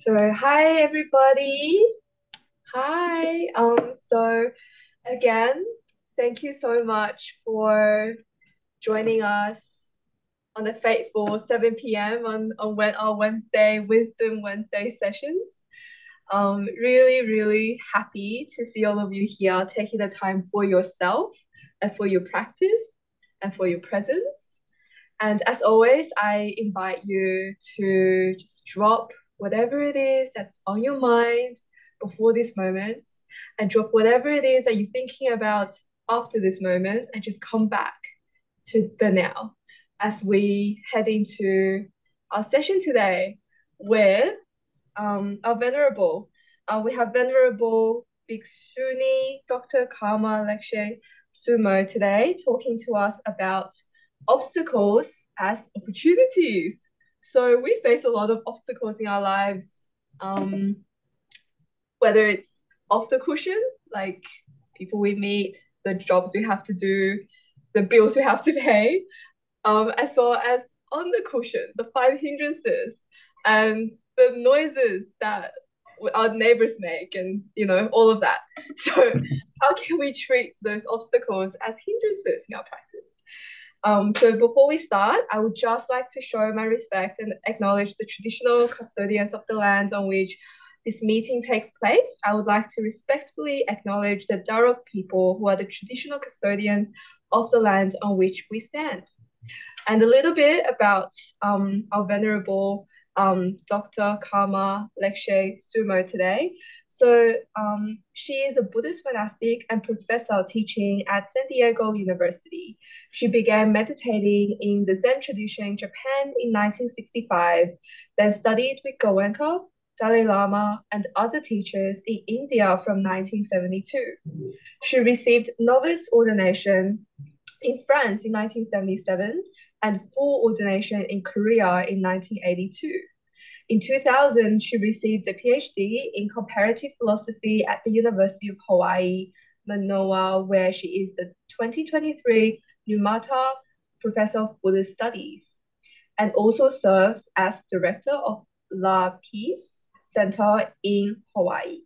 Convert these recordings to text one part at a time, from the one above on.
So hi everybody. Hi. Um so again, thank you so much for joining us on the fateful 7 p.m. on, on our Wednesday Wisdom Wednesday sessions. Um really, really happy to see all of you here taking the time for yourself and for your practice and for your presence. And as always, I invite you to just drop whatever it is that's on your mind before this moment and drop whatever it is that you're thinking about after this moment and just come back to the now as we head into our session today with um, our venerable. Uh, we have venerable Bhikshuni Dr. Karma Lekshe Tsomo today talking to us about obstacles as opportunities. So we face a lot of obstacles in our lives, um, whether it's off the cushion, like people we meet, the jobs we have to do, the bills we have to pay, um, as well as on the cushion, the five hindrances and the noises that our neighbors make and you know all of that. So how can we treat those obstacles as hindrances in our practice um, so before we start, I would just like to show my respect and acknowledge the traditional custodians of the land on which this meeting takes place. I would like to respectfully acknowledge the Darug people who are the traditional custodians of the land on which we stand. And a little bit about um, our venerable um, Dr. Karma Lekshe Tsomo today. So um, she is a Buddhist monastic and professor teaching at San Diego University. She began meditating in the Zen tradition in Japan in 1965, then studied with Goenka, Dalai Lama, and other teachers in India from 1972. She received novice ordination in France in 1977 and full ordination in Korea in 1982. In 2000, she received a PhD in comparative philosophy at the University of Hawaii, Manoa, where she is the 2023 Numata Professor of Buddhist Studies, and also serves as director of La Peace Center in Hawaii.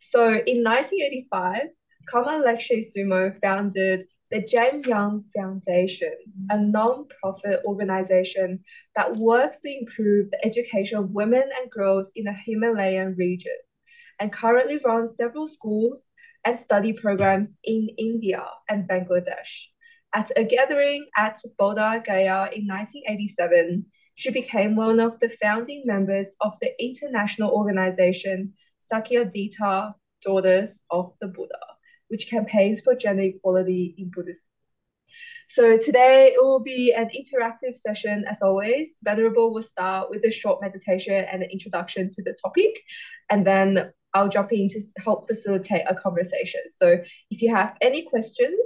So in 1985, Karma Lekshe Tsomo founded the Jamyang Foundation, a mm-hmm. non-profit organization that works to improve the education of women and girls in the Himalayan region, and currently runs several schools and study programs in India and Bangladesh. At a gathering at Bodh Gaya in 1987, she became one of the founding members of the international organization Sakyadhita Daughters of the Buddha which campaigns for gender equality in Buddhism. So today it will be an interactive session as always. Venerable will start with a short meditation and an introduction to the topic, and then I'll jump in to help facilitate a conversation. So if you have any questions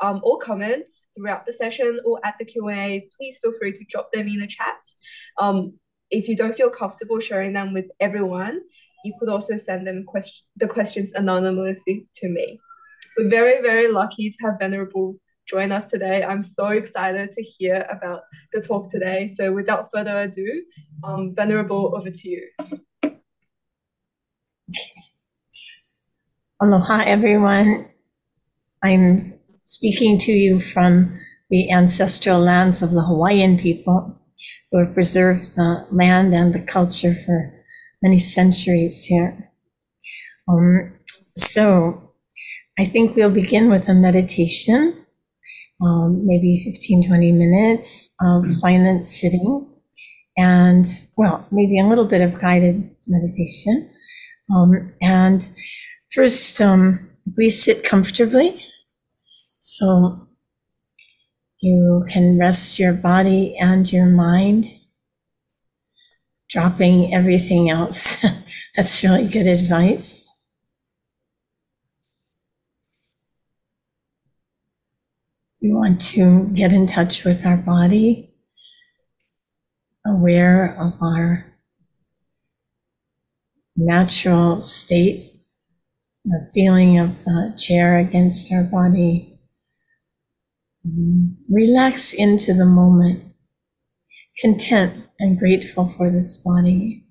um, or comments throughout the session or at the Q&A, please feel free to drop them in the chat. Um, if you don't feel comfortable sharing them with everyone, you could also send them quest the questions anonymously to me. We're very, very lucky to have Venerable join us today. I'm so excited to hear about the talk today. So without further ado, um, Venerable, over to you. Aloha, everyone. I'm speaking to you from the ancestral lands of the Hawaiian people who have preserved the land and the culture for many centuries here. Um, so I think we'll begin with a meditation, um, maybe 15, 20 minutes of silent sitting, and well, maybe a little bit of guided meditation. Um, and first, um, please sit comfortably so you can rest your body and your mind, dropping everything else. That's really good advice. We want to get in touch with our body, aware of our natural state, the feeling of the chair against our body. Relax into the moment, content and grateful for this body.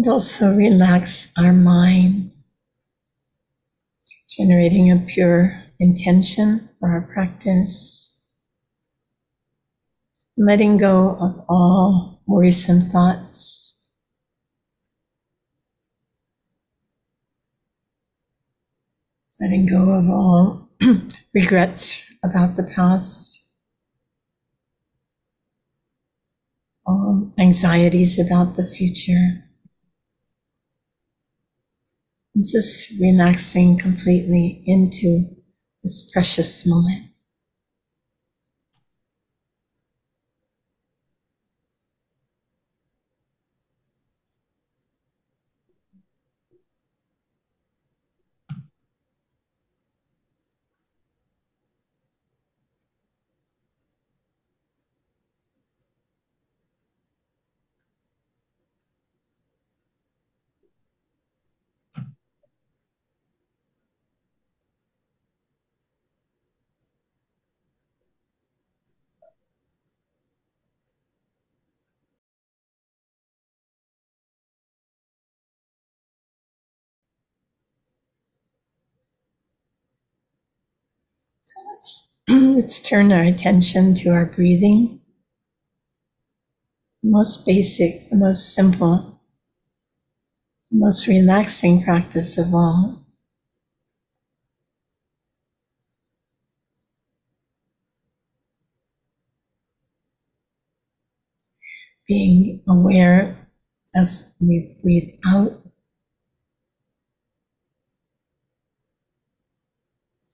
And also relax our mind, generating a pure intention for our practice, letting go of all worrisome thoughts. Letting go of all regrets about the past, all anxieties about the future. Just relaxing completely into this precious moment. So let's, let's turn our attention to our breathing. The most basic, the most simple, the most relaxing practice of all. Being aware as we breathe out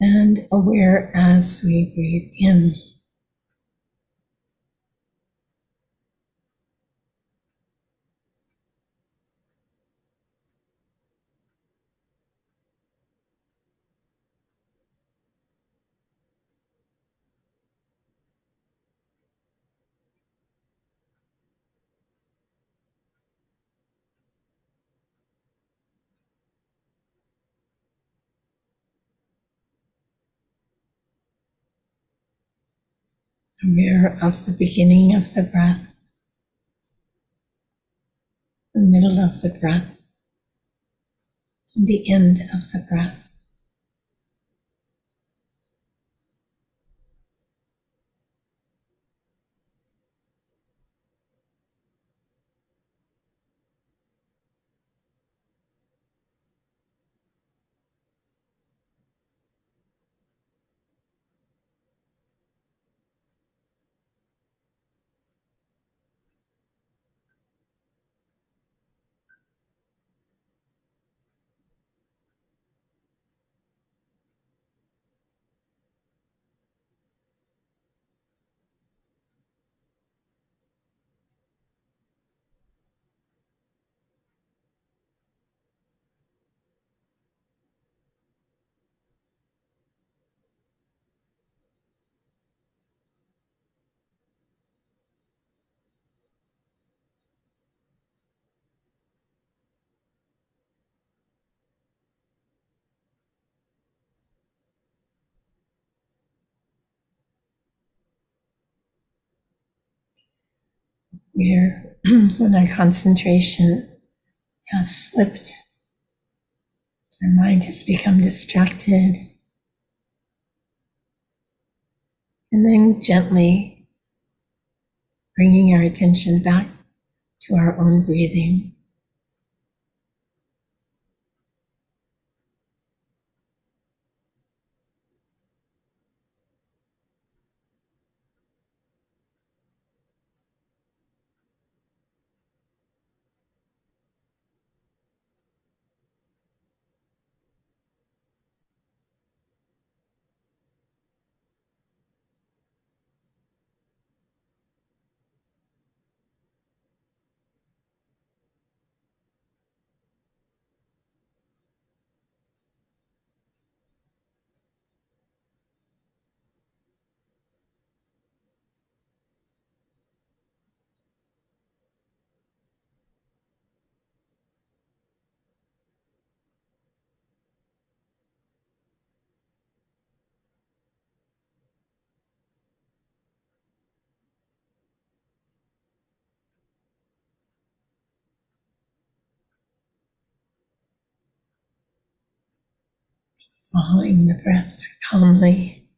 and aware as we breathe in. Aware of the beginning of the breath, the middle of the breath, and the end of the breath. Where when our concentration has slipped, our mind has become distracted, and then gently bringing our attention back to our own breathing. Following the breath calmly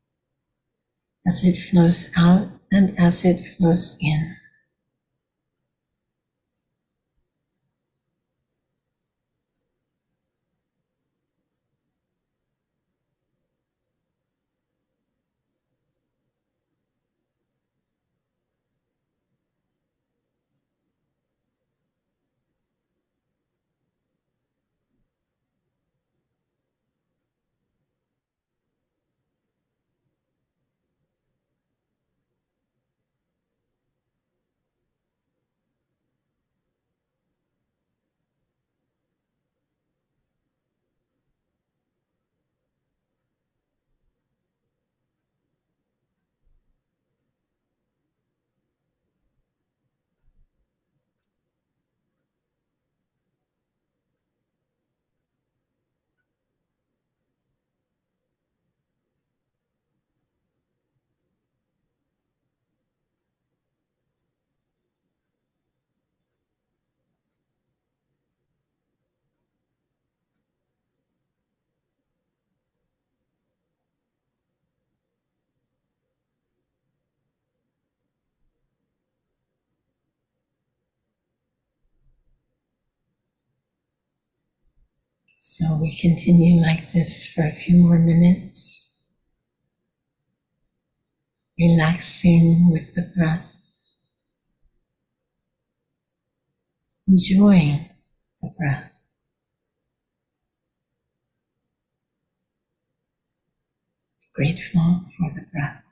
as it flows out and as it flows in. So we continue like this for a few more minutes, relaxing with the breath, enjoying the breath. Grateful for the breath.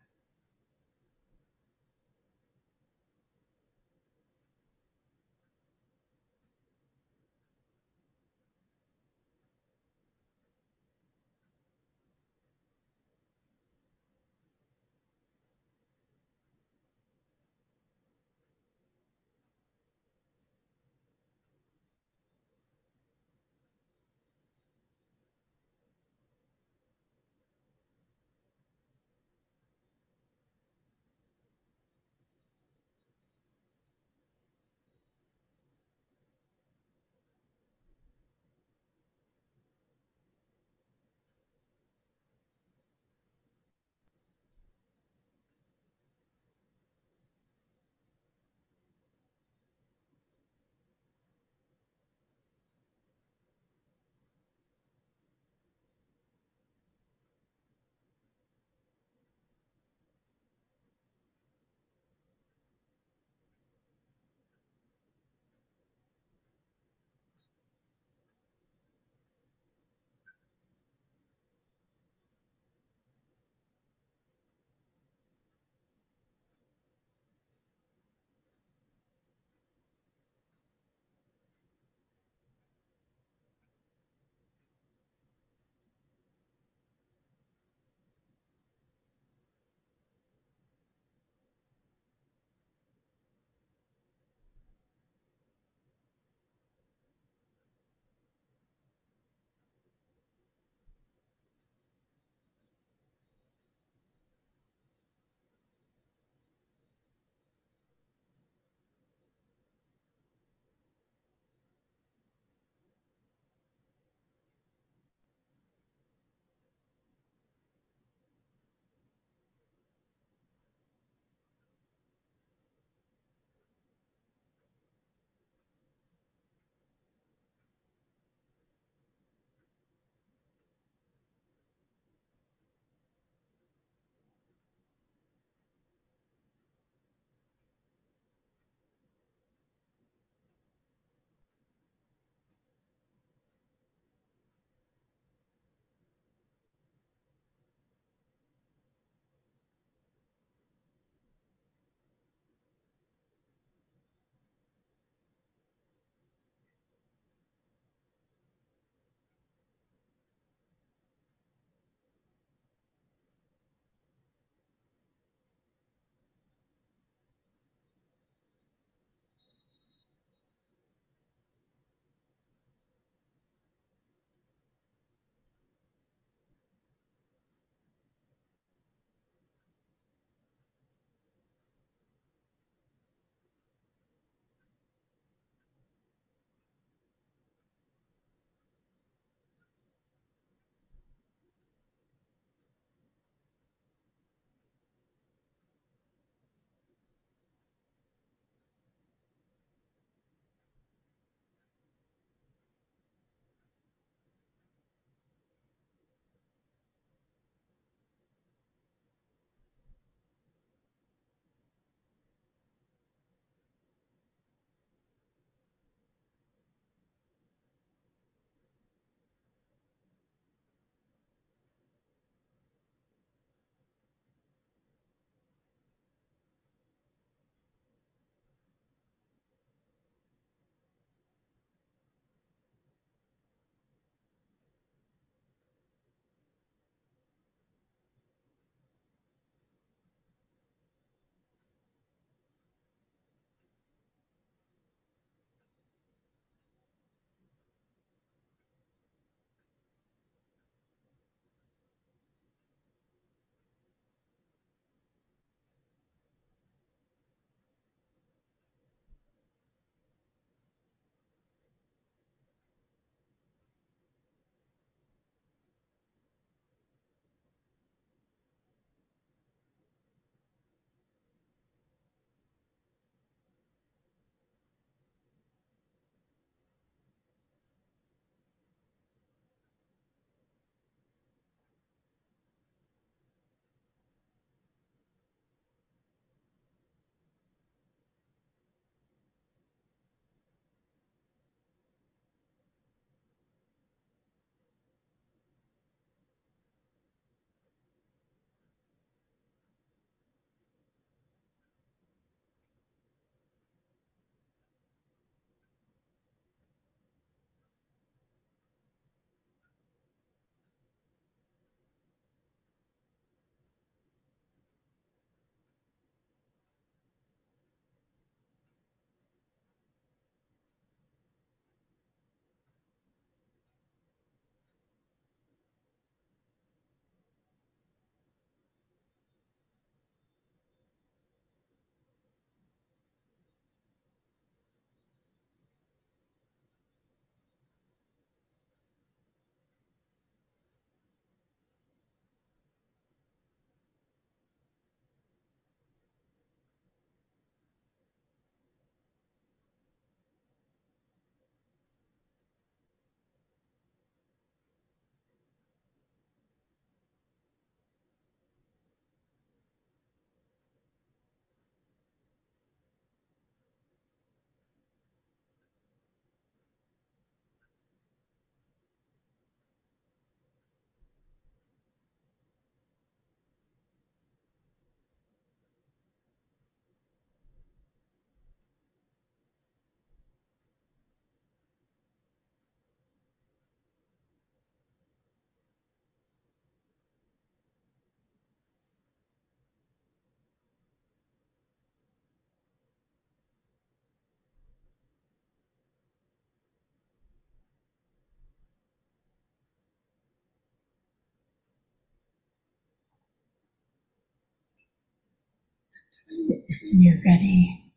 When you're ready,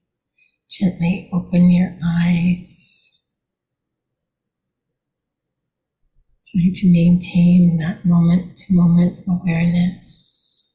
gently open your eyes. Trying to maintain that moment to moment awareness.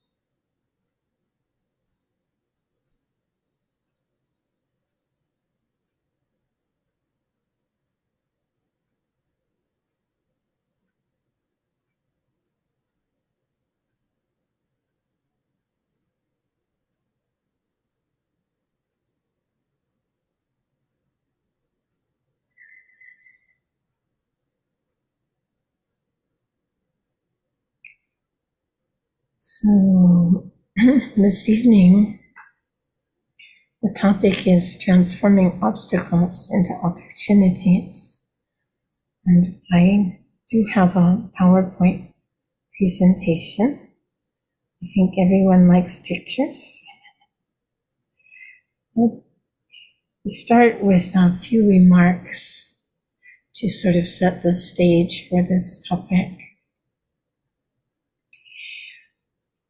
So, this evening, the topic is transforming obstacles into opportunities. And I do have a PowerPoint presentation. I think everyone likes pictures. We'll start with a few remarks to sort of set the stage for this topic. Mm,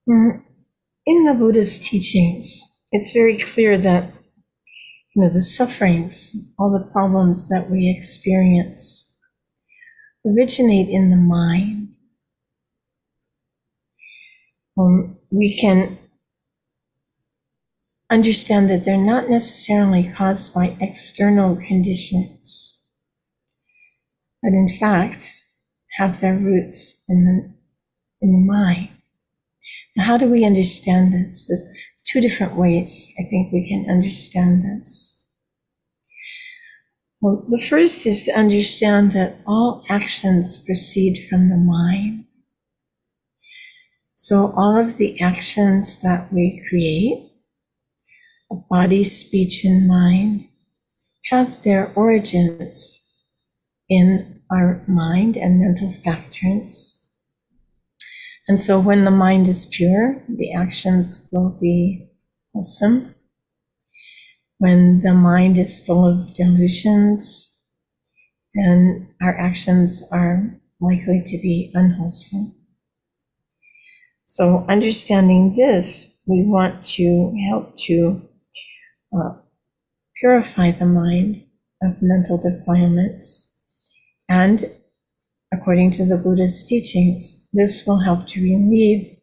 in the Buddha's teachings, it's very clear that you know the sufferings, all the problems that we experience, originate in the mind. Um, we can understand that they're not necessarily caused by external conditions, but in fact have their roots in the in the mind. How do we understand this? There's two different ways I think we can understand this. Well, the first is to understand that all actions proceed from the mind. So all of the actions that we create, body, speech, and mind, have their origins in our mind and mental factors and so when the mind is pure, the actions will be wholesome. When the mind is full of delusions, then our actions are likely to be unwholesome. So understanding this, we want to help to uh, purify the mind of mental defilements and according to the Buddha's teachings, this will help to relieve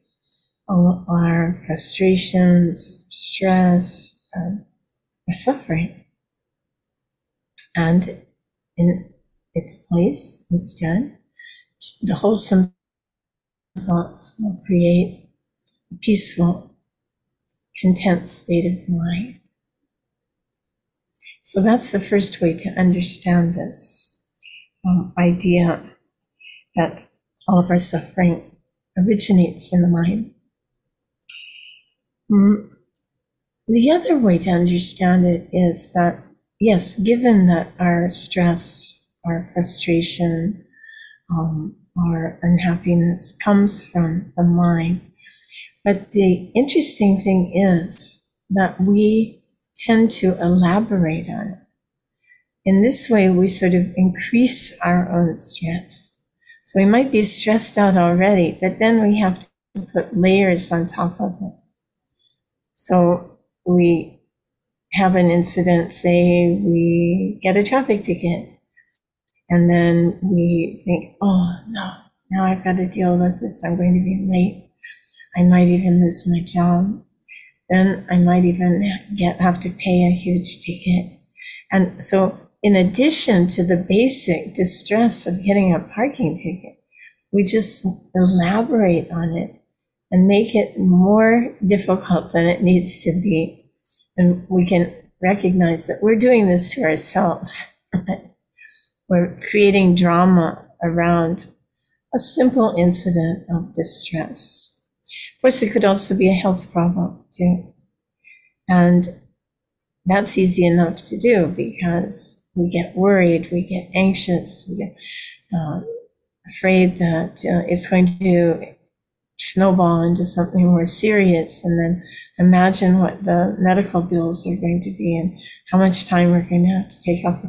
all our frustrations, stress, um, suffering. And in its place, instead, the wholesome thoughts will create a peaceful, content state of mind. So that's the first way to understand this um, idea that all of our suffering originates in the mind. Mm. The other way to understand it is that, yes, given that our stress, our frustration, um, our unhappiness comes from the mind, but the interesting thing is that we tend to elaborate on it. In this way, we sort of increase our own stress so we might be stressed out already, but then we have to put layers on top of it. So we have an incident, say we get a traffic ticket, and then we think, oh no, now I've got to deal with this. I'm going to be late. I might even lose my job. Then I might even get have to pay a huge ticket. And so in addition to the basic distress of getting a parking ticket, we just elaborate on it and make it more difficult than it needs to be. And we can recognize that we're doing this to ourselves. we're creating drama around a simple incident of distress. Of course, it could also be a health problem too. And that's easy enough to do because we get worried, we get anxious, we get uh, afraid that uh, it's going to snowball into something more serious. And then imagine what the medical bills are going to be and how much time we're going to have to take off.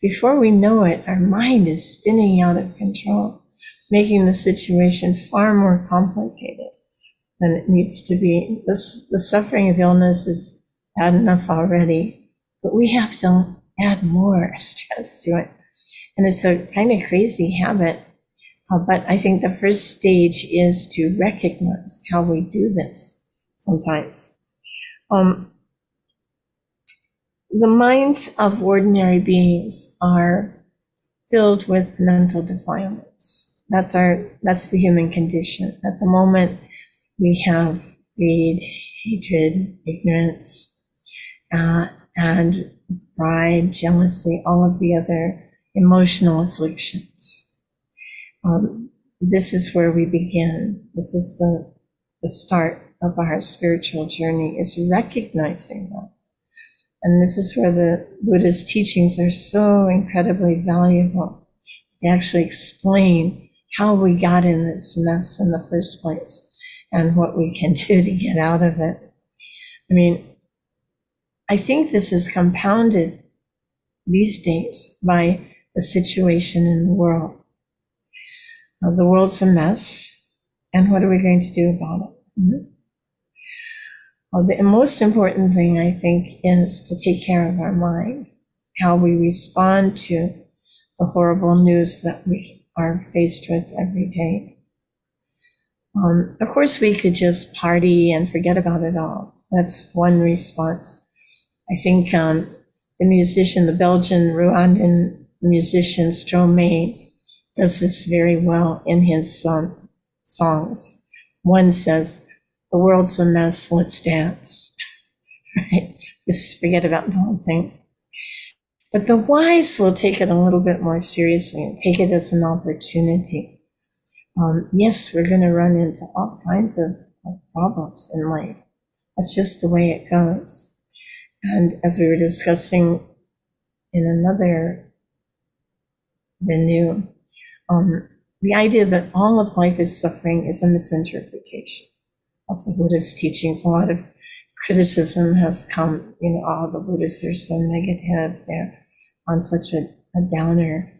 Before we know it, our mind is spinning out of control, making the situation far more complicated than it needs to be. This, the suffering of illness is bad enough already, but we have to add more stress to it. And it's a kind of crazy habit. Uh, but I think the first stage is to recognize how we do this sometimes. Um, the minds of ordinary beings are filled with mental defilements. That's our, that's the human condition. At the moment, we have greed, hatred, ignorance, uh, and pride, jealousy, all of the other emotional afflictions. Um, this is where we begin. This is the, the start of our spiritual journey is recognizing that. And this is where the Buddha's teachings are so incredibly valuable They actually explain how we got in this mess in the first place and what we can do to get out of it. I mean, I think this is compounded these days by the situation in the world. Uh, the world's a mess, and what are we going to do about it? Mm-hmm. Well, the most important thing, I think, is to take care of our mind, how we respond to the horrible news that we are faced with every day. Um, of course, we could just party and forget about it all. That's one response. I think um, the musician, the Belgian Rwandan musician Stromae, does this very well in his um, songs. One says, "The world's a mess. Let's dance." right? Just forget about the whole thing. But the wise will take it a little bit more seriously and take it as an opportunity. Um, yes, we're going to run into all kinds of, of problems in life. That's just the way it goes. And as we were discussing in another venue, um, the idea that all of life is suffering is a misinterpretation of the Buddhist teachings. A lot of criticism has come, you know, all oh, the Buddhists are so negative, they're on such a, a downer.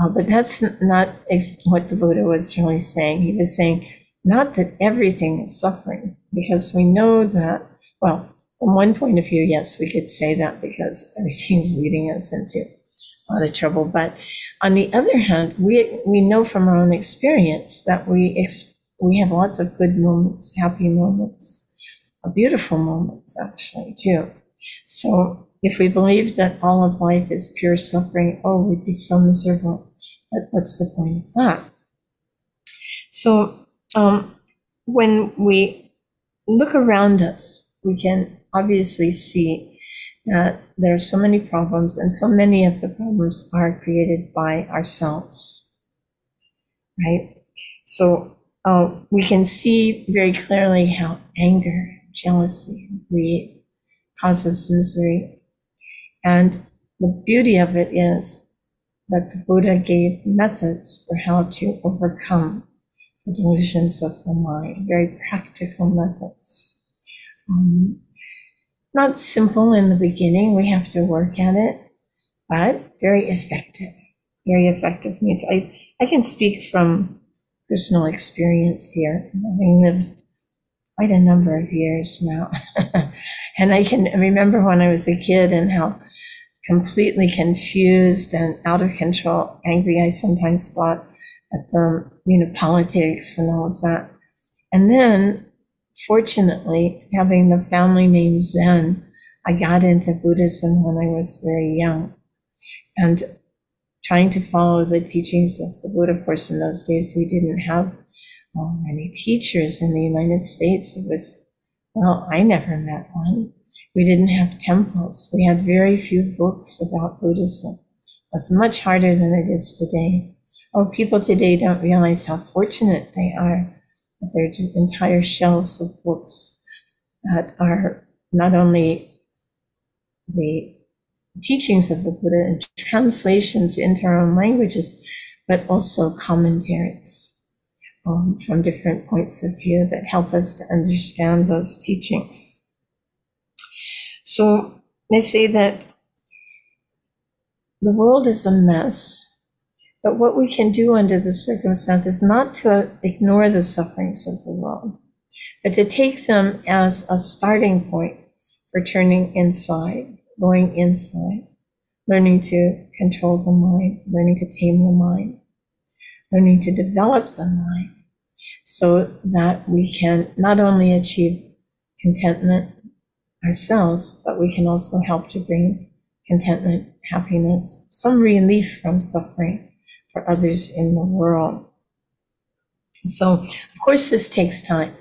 Uh, but that's not ex- what the Buddha was really saying. He was saying not that everything is suffering, because we know that, well, from one point of view, yes, we could say that because everything's leading us into a lot of trouble. But on the other hand, we we know from our own experience that we ex- we have lots of good moments, happy moments, uh, beautiful moments actually too. So if we believe that all of life is pure suffering, oh, we'd be so miserable. But what's the point of that? So um, when we look around us, we can obviously see that there are so many problems, and so many of the problems are created by ourselves, right? So uh, we can see very clearly how anger, jealousy, greed causes misery. And the beauty of it is that the Buddha gave methods for how to overcome the delusions of the mind, very practical methods. Um, not simple in the beginning, we have to work at it, but very effective. Very effective means I, I can speak from personal experience here, having lived quite a number of years now. and I can remember when I was a kid and how completely confused and out of control, angry I sometimes got at the, you know, politics and all of that. And then fortunately, having the family name Zen, I got into Buddhism when I was very young. And trying to follow the teachings of the Buddha, of course, in those days, we didn't have well, many teachers in the United States. It was, well, I never met one. We didn't have temples. We had very few books about Buddhism. It was much harder than it is today. Oh, people today don't realize how fortunate they are there are entire shelves of books that are not only the teachings of the Buddha and translations into our own languages, but also commentaries um, from different points of view that help us to understand those teachings. So they say that the world is a mess but what we can do under the circumstances, is not to ignore the sufferings of the world, but to take them as a starting point for turning inside, going inside, learning to control the mind, learning to tame the mind, learning to develop the mind so that we can not only achieve contentment ourselves, but we can also help to bring contentment, happiness, some relief from suffering for others in the world. So, of course, this takes time.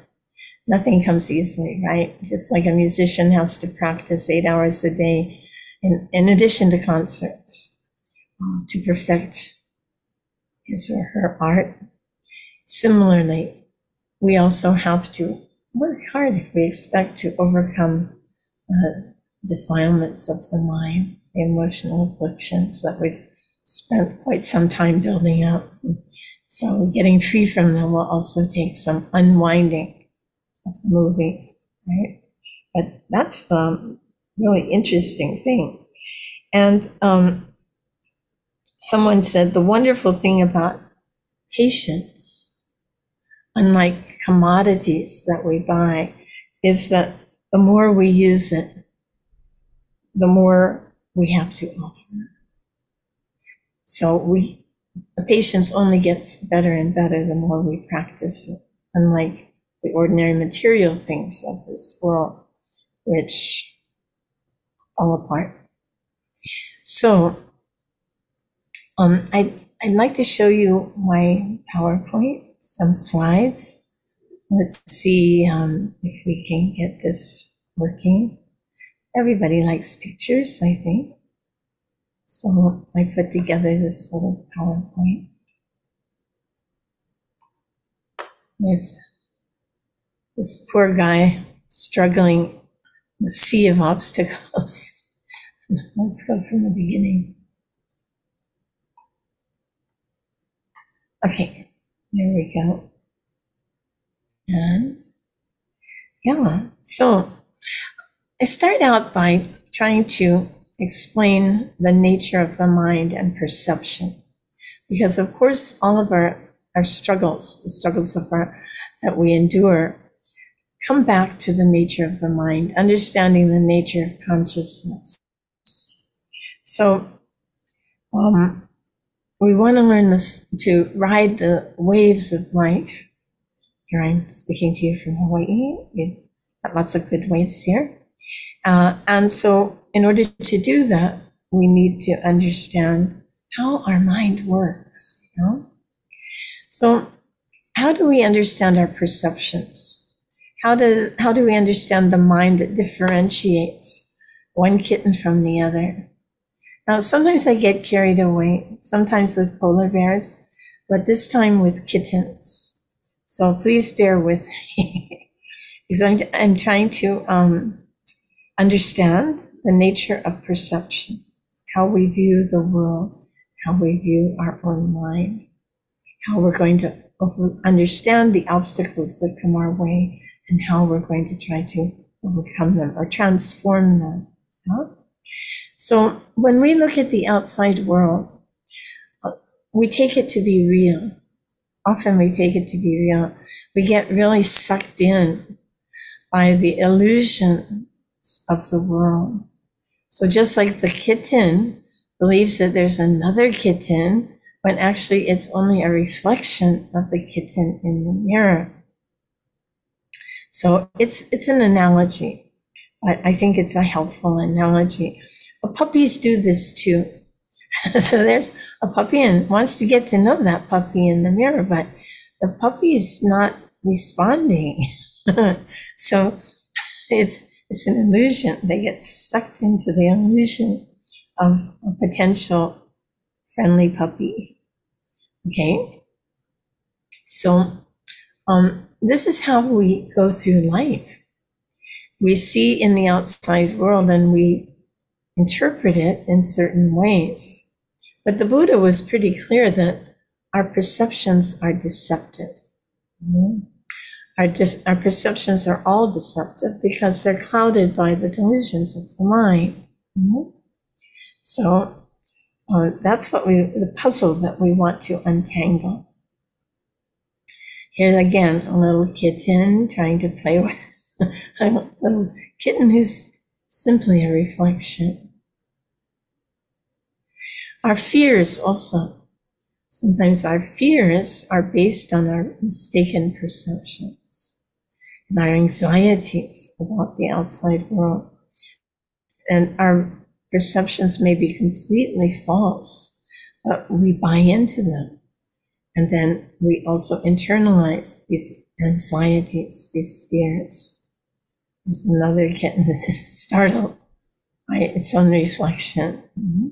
Nothing comes easily, right? Just like a musician has to practice eight hours a day in, in addition to concerts uh, to perfect his or her art. Similarly, we also have to work hard if we expect to overcome uh, defilements of the mind, the emotional afflictions that we've spent quite some time building up. So getting free from them will also take some unwinding of the movie, right? But that's the really interesting thing. And um, someone said the wonderful thing about patience, unlike commodities that we buy, is that the more we use it, the more we have to offer. So we, the patience only gets better and better the more we practice unlike the ordinary material things of this world, which fall apart. So um, I, I'd like to show you my PowerPoint, some slides. Let's see um, if we can get this working. Everybody likes pictures, I think. So I put together this little PowerPoint with this poor guy struggling in a sea of obstacles. Let's go from the beginning. Okay, there we go. And yeah, so I start out by trying to explain the nature of the mind and perception. Because of course, all of our, our struggles, the struggles of our, that we endure, come back to the nature of the mind, understanding the nature of consciousness. So, um, we want to learn this to ride the waves of life. Here I'm speaking to you from Hawaii. We've got lots of good waves here. Uh, and so, in order to do that, we need to understand how our mind works. You know? So, how do we understand our perceptions? How does how do we understand the mind that differentiates one kitten from the other? Now, sometimes I get carried away, sometimes with polar bears, but this time with kittens. So please bear with me because I'm, I'm trying to um, understand the nature of perception, how we view the world, how we view our own mind, how we're going to understand the obstacles that come our way, and how we're going to try to overcome them or transform them. Huh? So when we look at the outside world, we take it to be real. Often we take it to be real. We get really sucked in by the illusion of the world. So just like the kitten believes that there's another kitten, when actually it's only a reflection of the kitten in the mirror. So it's it's an analogy. but I think it's a helpful analogy. But puppies do this too. so there's a puppy and wants to get to know that puppy in the mirror, but the puppy's not responding. so it's it's an illusion. They get sucked into the illusion of a potential friendly puppy. Okay? So, um, this is how we go through life. We see in the outside world and we interpret it in certain ways. But the Buddha was pretty clear that our perceptions are deceptive. Mm-hmm. Our, dis- our perceptions are all deceptive because they're clouded by the delusions of the mind. Mm-hmm. So uh, that's what we, the puzzle that we want to untangle. Here's again a little kitten trying to play with a little kitten who's simply a reflection. Our fears also. Sometimes our fears are based on our mistaken perceptions and our anxieties about the outside world. And our perceptions may be completely false, but we buy into them. And then we also internalize these anxieties, these fears. There's another kitten that is startled by its own reflection. Mm-hmm.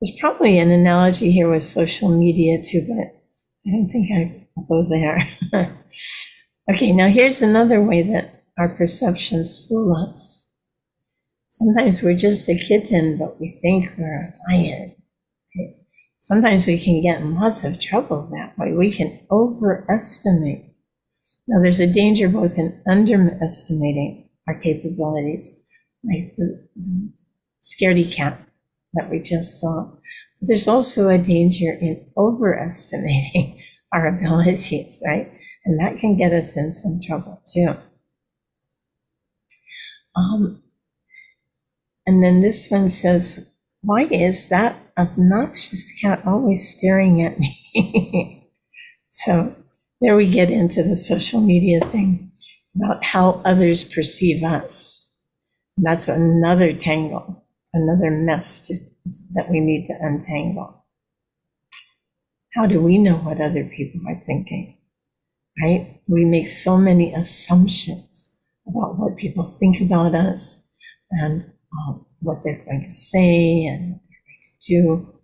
There's probably an analogy here with social media too, but I don't think I'll go there. okay, now here's another way that our perceptions fool us. Sometimes we're just a kitten, but we think we're a lion. Sometimes we can get in lots of trouble that way. We can overestimate. Now, there's a danger both in underestimating our capabilities, like the, the scaredy cat that we just saw. But there's also a danger in overestimating our abilities, right? And that can get us in some trouble too. Um, and then this one says, why is that obnoxious cat always staring at me? so there we get into the social media thing about how others perceive us. And that's another tangle, another mess to, that we need to untangle. How do we know what other people are thinking? Right? We make so many assumptions about what people think about us and um, what they're going to say and what they're going to do.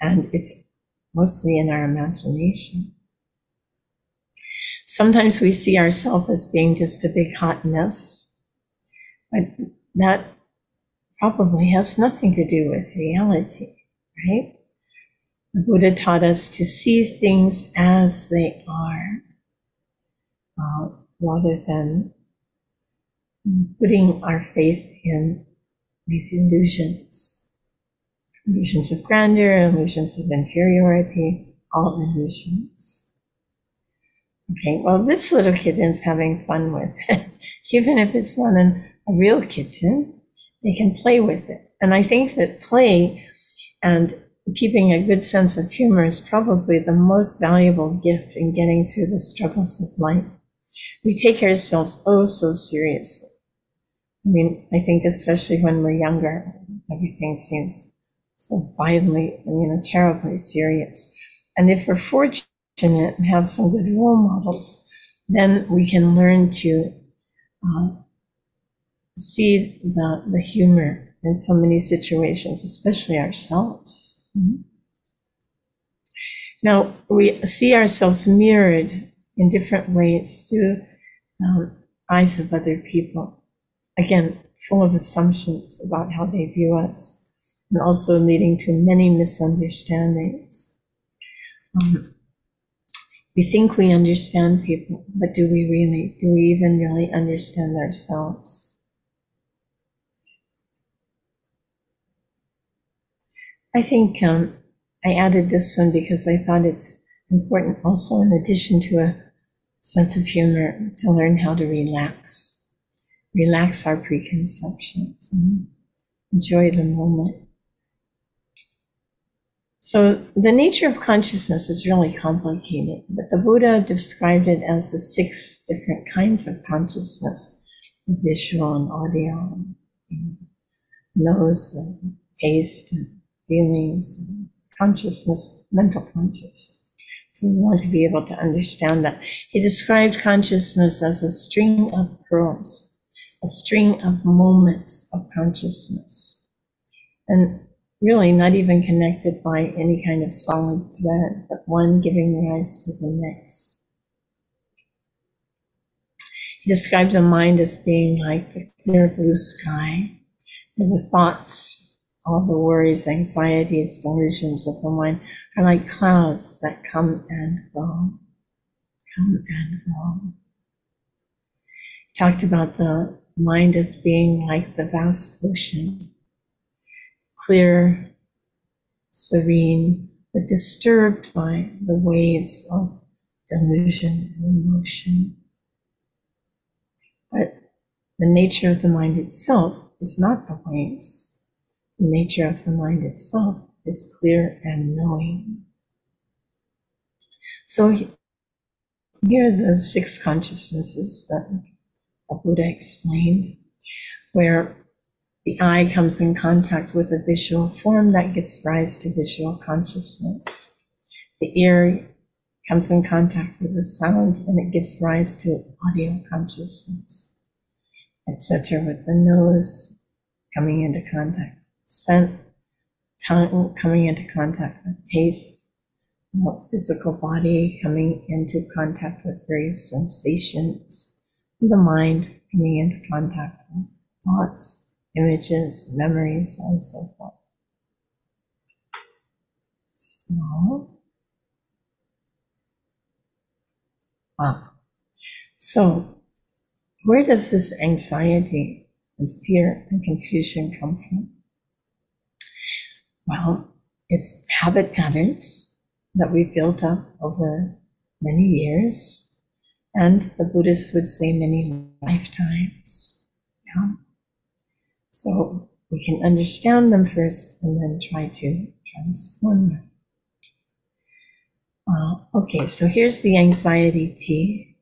And it's mostly in our imagination. Sometimes we see ourselves as being just a big hot mess, but that probably has nothing to do with reality, right? The Buddha taught us to see things as they are, uh, rather than putting our faith in these illusions illusions of grandeur, illusions of inferiority, all illusions. Okay, well, this little kitten's having fun with it. Even if it's not an, a real kitten, they can play with it. And I think that play and keeping a good sense of humor is probably the most valuable gift in getting through the struggles of life. We take ourselves oh so seriously. I mean, I think especially when we're younger, everything seems so violently, you know, terribly serious. And if we're fortunate and have some good role models, then we can learn to uh, see the, the humor in so many situations, especially ourselves. Mm-hmm. Now, we see ourselves mirrored in different ways through um, eyes of other people again, full of assumptions about how they view us, and also leading to many misunderstandings. Um, we think we understand people, but do we really? Do we even really understand ourselves? I think um, I added this one because I thought it's important also, in addition to a sense of humor, to learn how to relax relax our preconceptions and enjoy the moment. So the nature of consciousness is really complicated, but the Buddha described it as the six different kinds of consciousness, visual and audio, and nose and taste and feelings, and consciousness, mental consciousness. So we want to be able to understand that. He described consciousness as a string of pearls a string of moments of consciousness. And really not even connected by any kind of solid thread, but one giving rise to the next. He describes the mind as being like the clear blue sky, where the thoughts, all the worries, anxieties, delusions of the mind are like clouds that come and go, come and go. Talked about the mind as being like the vast ocean, clear, serene, but disturbed by the waves of delusion and emotion. But the nature of the mind itself is not the waves. The nature of the mind itself is clear and knowing. So here are the six consciousnesses that the Buddha explained, where the eye comes in contact with a visual form that gives rise to visual consciousness. The ear comes in contact with a sound and it gives rise to audio consciousness, etc. With the nose coming into contact, scent, tongue coming into contact with taste, physical body coming into contact with various sensations, the mind coming into contact with thoughts, images, memories, and so forth. So, ah, so where does this anxiety and fear and confusion come from? Well, it's habit patterns that we've built up over many years, and the Buddhists would say many lifetimes. Yeah. So we can understand them first and then try to transform them. Uh, okay, so here's the anxiety tea.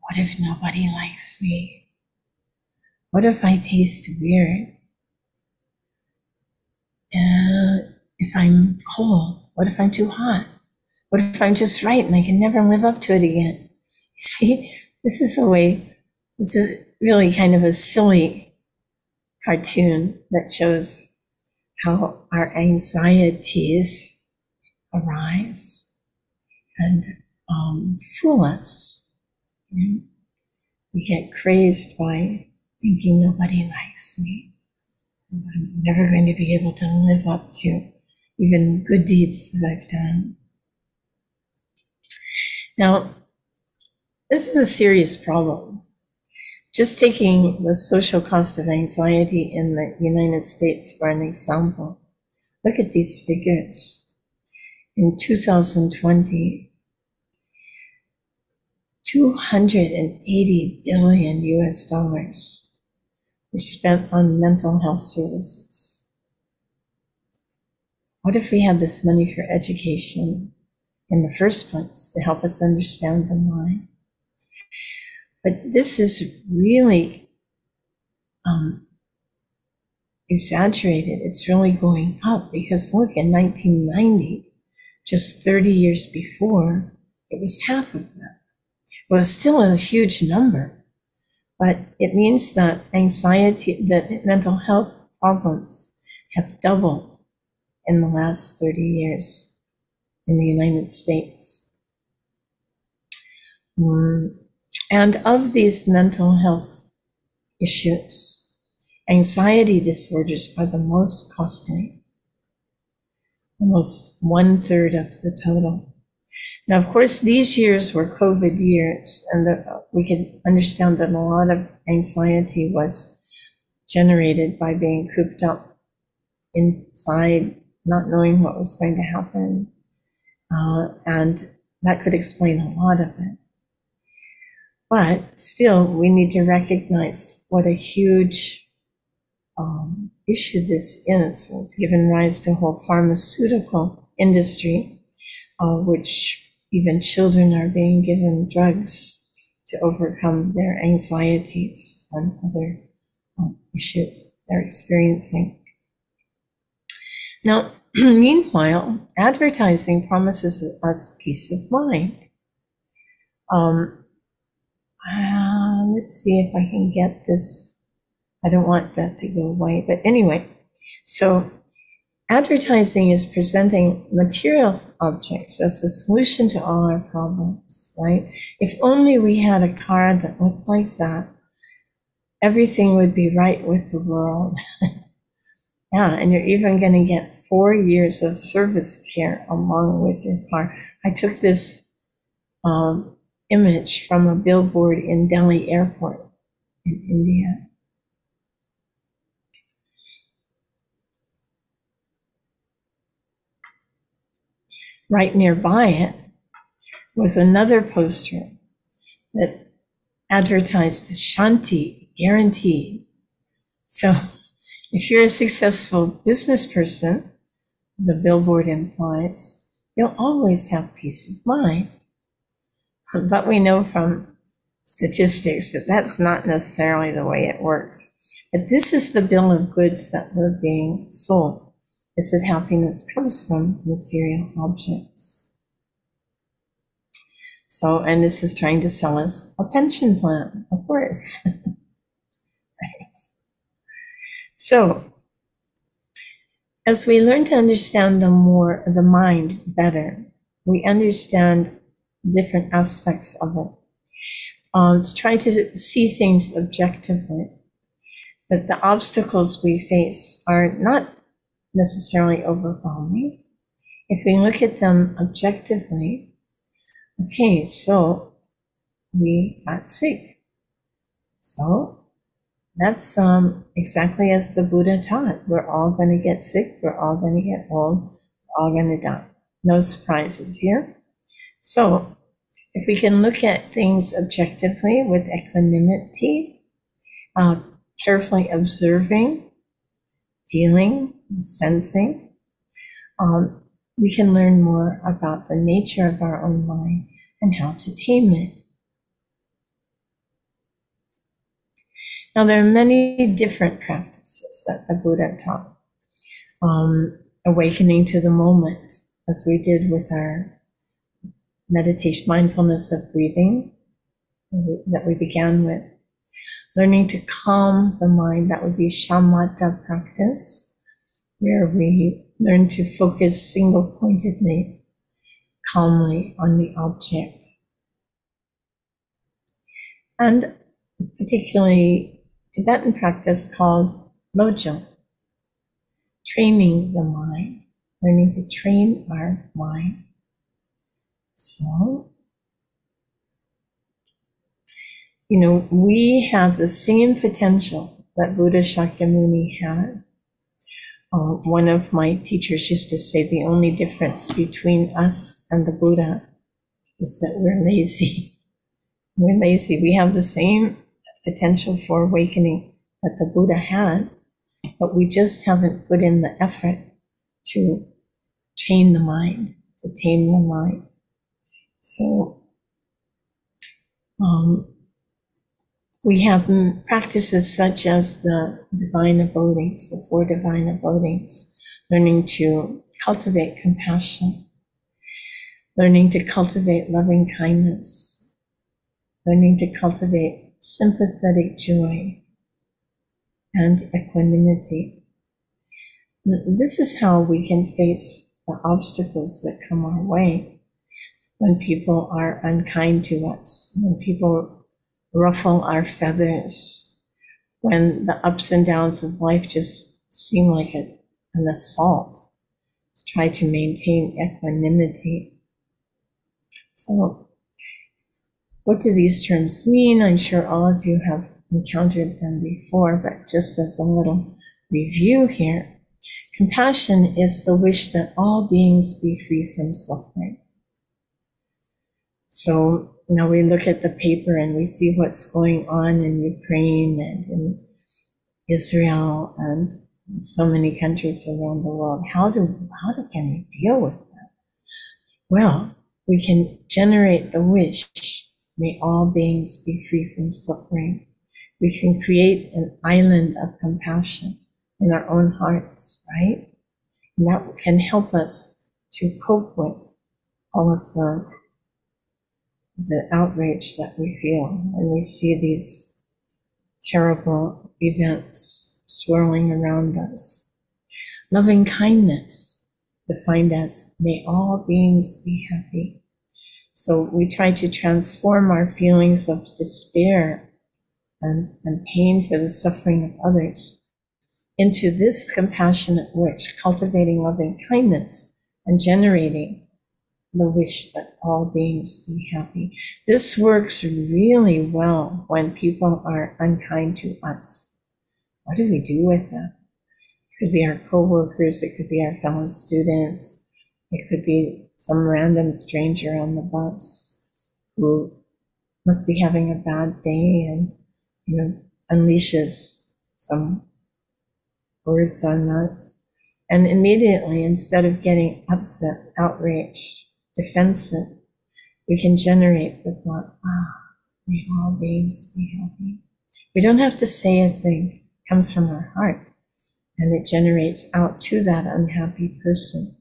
What if nobody likes me? What if I taste weird? Uh, if I'm cold? What if I'm too hot? What if I'm just right and I can never live up to it again? See, this is the way, this is really kind of a silly cartoon that shows how our anxieties arise and um, fool us. We get crazed by thinking nobody likes me. I'm never going to be able to live up to even good deeds that I've done. Now, this is a serious problem. Just taking the social cost of anxiety in the United States for an example, look at these figures. In 2020, 280 billion US dollars were spent on mental health services. What if we had this money for education in the first place to help us understand the mind? But this is really um, exaggerated. It's really going up because look, in 1990, just 30 years before, it was half of that. Well, it's still a huge number, but it means that anxiety, that mental health problems have doubled in the last 30 years in the United States. Um, and of these mental health issues, anxiety disorders are the most costly, almost one third of the total. Now, of course, these years were COVID years, and the, we can understand that a lot of anxiety was generated by being cooped up inside, not knowing what was going to happen. Uh, and that could explain a lot of it. But still, we need to recognize what a huge um, issue this is. It's given rise to a whole pharmaceutical industry, uh, which even children are being given drugs to overcome their anxieties and other um, issues they're experiencing. Now, meanwhile, advertising promises us peace of mind. Um, uh, let's see if I can get this. I don't want that to go away, but anyway, so advertising is presenting material objects as the solution to all our problems, right? If only we had a car that looked like that, everything would be right with the world. yeah, and you're even going to get four years of service care along with your car. I took this um, image from a billboard in Delhi airport in India. Right nearby it, was another poster that advertised Shanti guarantee. So if you're a successful business person, the billboard implies, you'll always have peace of mind. But we know from statistics that that's not necessarily the way it works. But this is the bill of goods that we're being sold, is that happiness comes from material objects. So, and this is trying to sell us a pension plan, of course. right. So, as we learn to understand the more the mind better, we understand different aspects of it. Um, to try to see things objectively, that the obstacles we face are not necessarily overwhelming. If we look at them objectively, okay, so we got sick. So that's um, exactly as the Buddha taught. We're all going to get sick. We're all going to get old. We're all going to die. No surprises here. So, if we can look at things objectively with equanimity, uh, carefully observing, feeling, and sensing, um, we can learn more about the nature of our own mind and how to tame it. Now, there are many different practices that the Buddha taught. Um, awakening to the moment, as we did with our meditation, mindfulness of breathing that we began with. Learning to calm the mind, that would be shamatha practice, where we learn to focus single pointedly, calmly on the object. And particularly Tibetan practice called Lojong, training the mind, learning to train our mind. So, you know, we have the same potential that Buddha Shakyamuni had. Uh, one of my teachers used to say the only difference between us and the Buddha is that we're lazy. We're lazy. We have the same potential for awakening that the Buddha had, but we just haven't put in the effort to train the mind, to tame the mind. So, um, we have practices such as the divine abidings, the four divine abidings, learning to cultivate compassion, learning to cultivate loving kindness, learning to cultivate sympathetic joy, and equanimity. This is how we can face the obstacles that come our way when people are unkind to us, when people ruffle our feathers, when the ups and downs of life just seem like a, an assault to try to maintain equanimity. So what do these terms mean? I'm sure all of you have encountered them before, but just as a little review here, compassion is the wish that all beings be free from suffering. So now we look at the paper and we see what's going on in Ukraine and in Israel and so many countries around the world. How do how do can we deal with that? Well, we can generate the wish May all beings be free from suffering. We can create an island of compassion in our own hearts, right? And that can help us to cope with all of the, the outrage that we feel when we see these terrible events swirling around us. Loving kindness, defined as may all beings be happy. So we try to transform our feelings of despair and, and pain for the suffering of others into this compassionate wish, cultivating loving kindness and generating the wish that all beings be happy. This works really well when people are unkind to us. What do we do with them? It could be our coworkers, it could be our fellow students, it could be some random stranger on the bus who must be having a bad day and you know unleashes some words on us and immediately instead of getting upset outraged defensive. We can generate the thought ah may all beings be happy. We don't have to say a thing. It comes from our heart. And it generates out to that unhappy person.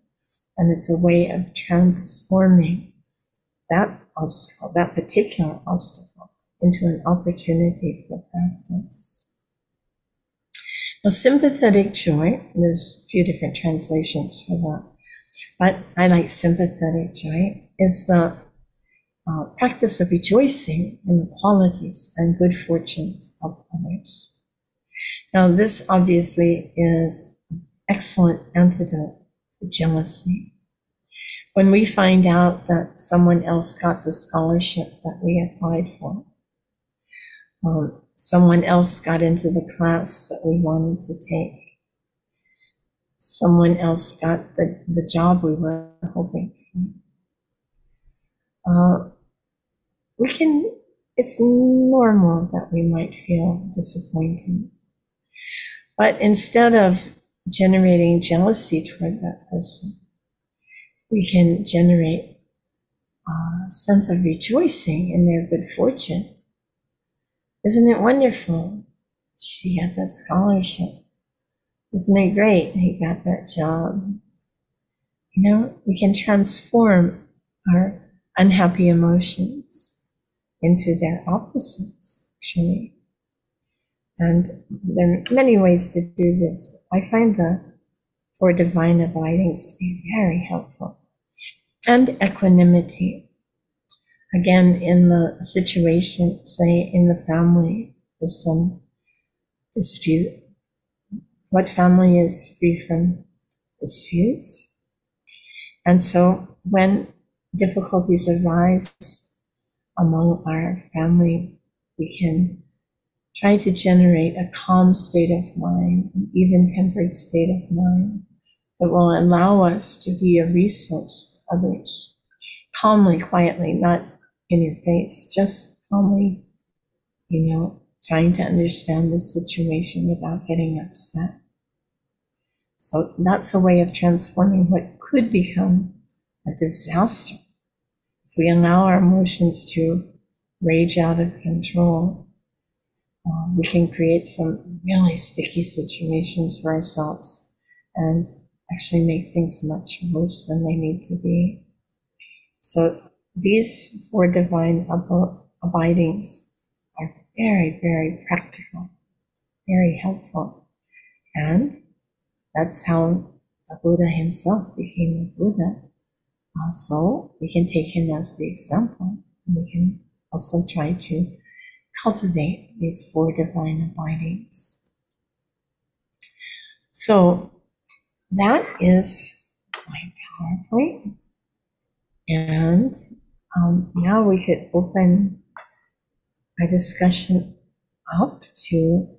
And it's a way of transforming that obstacle, that particular obstacle, into an opportunity for practice. Now, sympathetic joy, there's a few different translations for that, but I like sympathetic joy, is the uh, practice of rejoicing in the qualities and good fortunes of others. Now, this obviously is an excellent antidote for jealousy when we find out that someone else got the scholarship that we applied for, um, someone else got into the class that we wanted to take, someone else got the, the job we were hoping for. Uh, we can, it's normal that we might feel disappointed. But instead of generating jealousy toward that person, we can generate a sense of rejoicing in their good fortune. Isn't it wonderful? She got that scholarship. Isn't it great? He got that job. You know, we can transform our unhappy emotions into their opposites, actually. And there are many ways to do this. I find the four divine abidings to be very helpful and equanimity. Again, in the situation, say in the family, there's some dispute. What family is free from disputes? And so when difficulties arise among our family, we can try to generate a calm state of mind, an even tempered state of mind that will allow us to be a resource for others calmly, quietly, not in your face, just calmly, you know, trying to understand the situation without getting upset. So that's a way of transforming what could become a disaster. If we allow our emotions to rage out of control, uh, we can create some really sticky situations for ourselves and actually make things much worse than they need to be. So these four divine ab- abidings are very, very practical, very helpful. And that's how the Buddha himself became a Buddha. So we can take him as the example. And we can also try to cultivate these four divine abidings. So that is my PowerPoint. And um, now we could open our discussion up to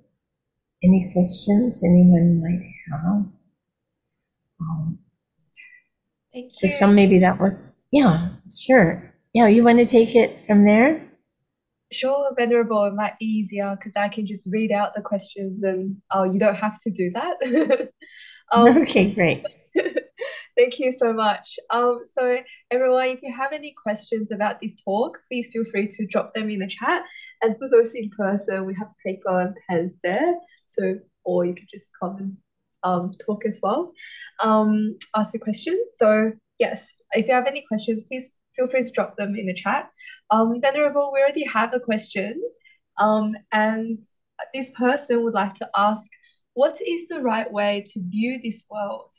any questions anyone might have. Um, Thank you. For some, maybe that was, yeah, sure. Yeah, you want to take it from there? Sure, Venerable, it might be easier because I can just read out the questions and oh, you don't have to do that. um, okay, great. Thank you so much. Um, so everyone, if you have any questions about this talk, please feel free to drop them in the chat. And for those in person, we have paper and pens there. So, or you could just come and um, talk as well, um, ask your questions. So yes, if you have any questions, please feel free to drop them in the chat. Um, Venerable, we already have a question. Um, and this person would like to ask, what is the right way to view this world?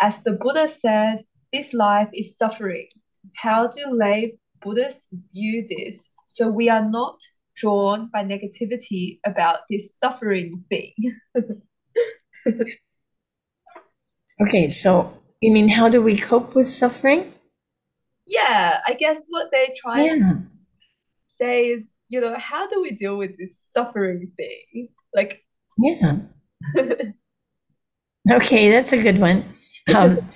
As the Buddha said, this life is suffering. How do lay Buddhists view this so we are not drawn by negativity about this suffering thing? okay, so you mean how do we cope with suffering? Yeah, I guess what they try yeah. to say is, you know, how do we deal with this suffering thing? Like, yeah. okay, that's a good one. Um,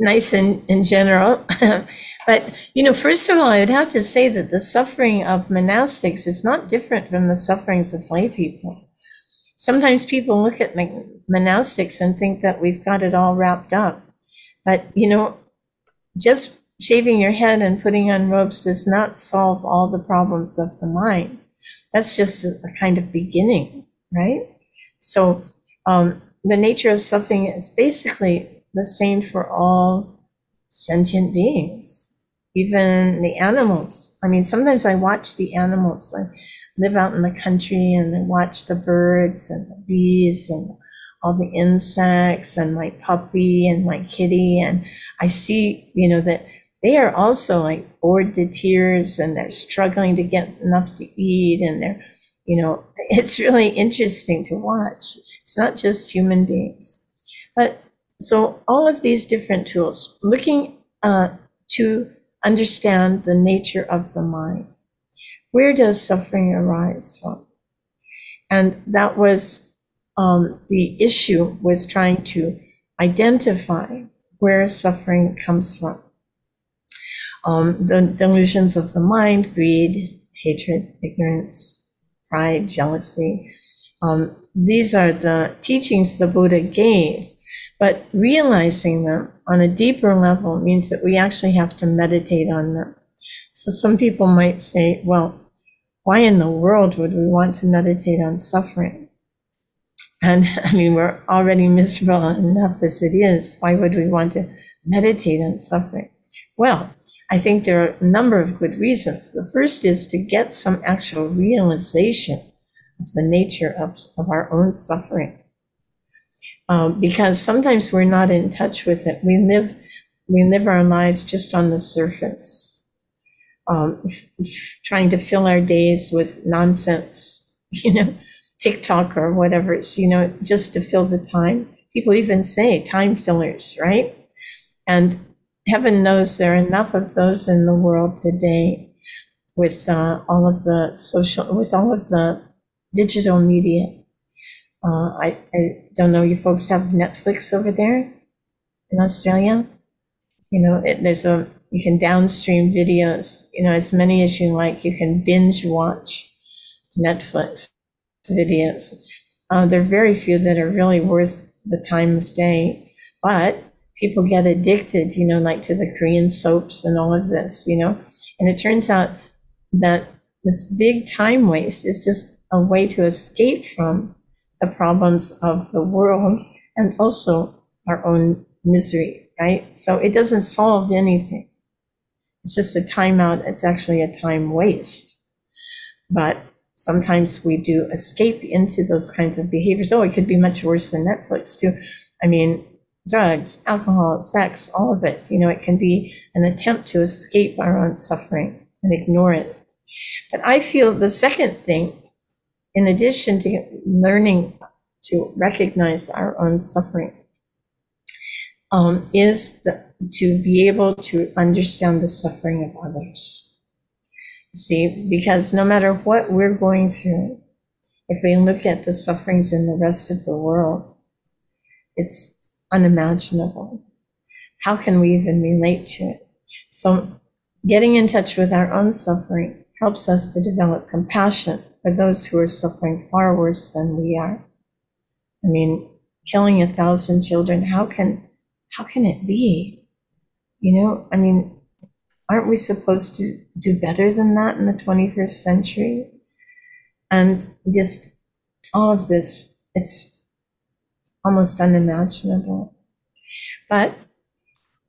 nice in, in general. but, you know, first of all, I would have to say that the suffering of monastics is not different from the sufferings of lay people. Sometimes people look at monastics and think that we've got it all wrapped up. But, you know, just shaving your head and putting on robes does not solve all the problems of the mind. That's just a, a kind of beginning, right? So, um, the nature of suffering is basically the same for all sentient beings, even the animals. I mean, sometimes I watch the animals. I live out in the country and I watch the birds and the bees and all the insects and my puppy and my kitty. And I see, you know, that they are also like bored to tears and they're struggling to get enough to eat and they're, you know, it's really interesting to watch. It's not just human beings. But so all of these different tools, looking uh, to understand the nature of the mind. Where does suffering arise from? And that was um, the issue with trying to identify where suffering comes from. Um, the delusions of the mind, greed, hatred, ignorance, pride, jealousy. Um, these are the teachings the Buddha gave but realizing them on a deeper level means that we actually have to meditate on them. So some people might say, well, why in the world would we want to meditate on suffering? And I mean, we're already miserable enough as it is. Why would we want to meditate on suffering? Well, I think there are a number of good reasons. The first is to get some actual realization of the nature of, of our own suffering um, because sometimes we're not in touch with it. We live we live our lives just on the surface, um, trying to fill our days with nonsense, you know, TikTok or whatever it's, you know, just to fill the time. People even say time fillers, right? And heaven knows there are enough of those in the world today with uh, all of the social, with all of the digital media uh, I, I don't know, you folks have Netflix over there in Australia? You know, it, there's a, you can downstream videos, you know, as many as you like. You can binge watch Netflix videos. Uh, there are very few that are really worth the time of day, but people get addicted, you know, like to the Korean soaps and all of this, you know. And it turns out that this big time waste is just a way to escape from the problems of the world and also our own misery, right? So it doesn't solve anything. It's just a timeout. It's actually a time waste. But sometimes we do escape into those kinds of behaviors. Oh, it could be much worse than Netflix too. I mean, drugs, alcohol, sex, all of it. You know, it can be an attempt to escape our own suffering and ignore it. But I feel the second thing in addition to learning to recognize our own suffering, um, is the, to be able to understand the suffering of others. See, because no matter what we're going through, if we look at the sufferings in the rest of the world, it's unimaginable. How can we even relate to it? So, getting in touch with our own suffering helps us to develop compassion for those who are suffering far worse than we are. I mean, killing a thousand children, how can how can it be? You know, I mean, aren't we supposed to do better than that in the 21st century? And just all of this, it's almost unimaginable. But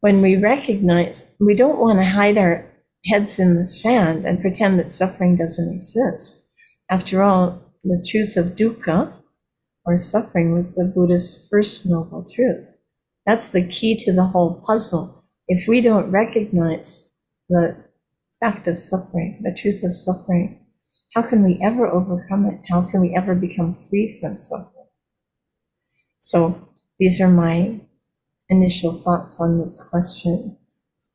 when we recognize, we don't want to hide our heads in the sand and pretend that suffering doesn't exist. After all, the truth of dukkha, or suffering, was the Buddha's first noble truth. That's the key to the whole puzzle. If we don't recognize the fact of suffering, the truth of suffering, how can we ever overcome it? How can we ever become free from suffering? So these are my initial thoughts on this question.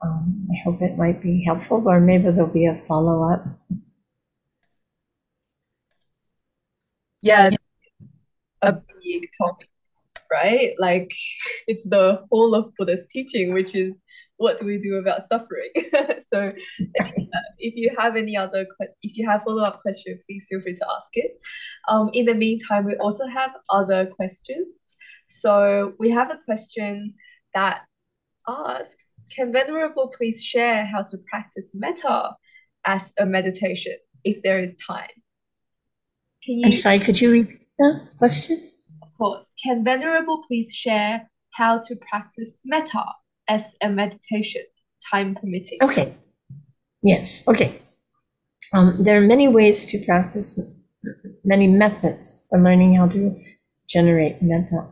Um, I hope it might be helpful, or maybe there'll be a follow up. yeah, a big topic. right? Like it's the whole of Buddha's teaching, which is what do we do about suffering? so if you have any other if you have follow-up questions, please feel free to ask it. Um, in the meantime, we also have other questions. So we have a question that asks, can Venerable please share how to practice metta as a meditation if there is time? Can you I'm sorry, could you repeat the question? Of course. Can Venerable please share how to practice metta as a meditation, time permitting? Okay. Yes. Okay. Um, there are many ways to practice, many methods for learning how to generate metta.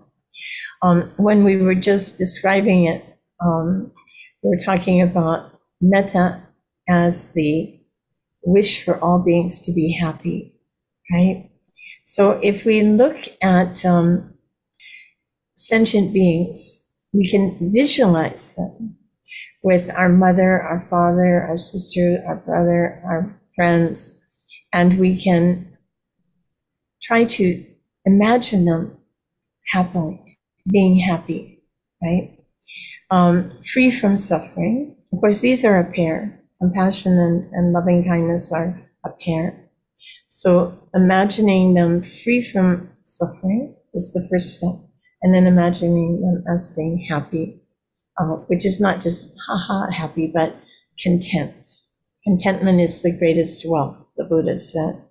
Um, when we were just describing it, um, we were talking about metta as the wish for all beings to be happy, right? So if we look at um, sentient beings, we can visualize them with our mother, our father, our sister, our brother, our friends, and we can try to imagine them happily, being happy, right? Um, free from suffering. Of course, these are a pair. Compassion and, and loving kindness are a pair. So imagining them free from suffering is the first step. And then imagining them as being happy, uh, which is not just haha happy, but content. Contentment is the greatest wealth, the Buddha said.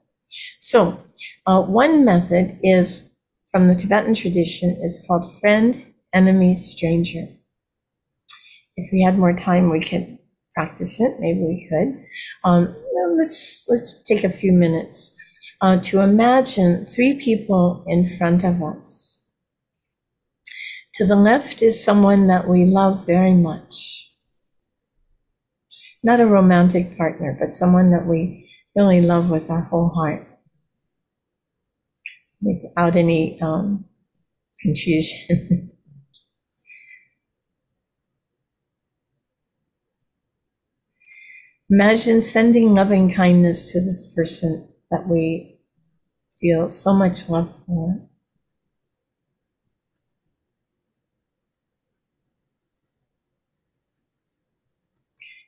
So uh, one method is from the Tibetan tradition is called friend, enemy, stranger. If we had more time, we could practice it. Maybe we could. Um, well, let's let's take a few minutes uh, to imagine three people in front of us. To the left is someone that we love very much. Not a romantic partner, but someone that we really love with our whole heart, without any um, confusion. Imagine sending loving kindness to this person that we feel so much love for.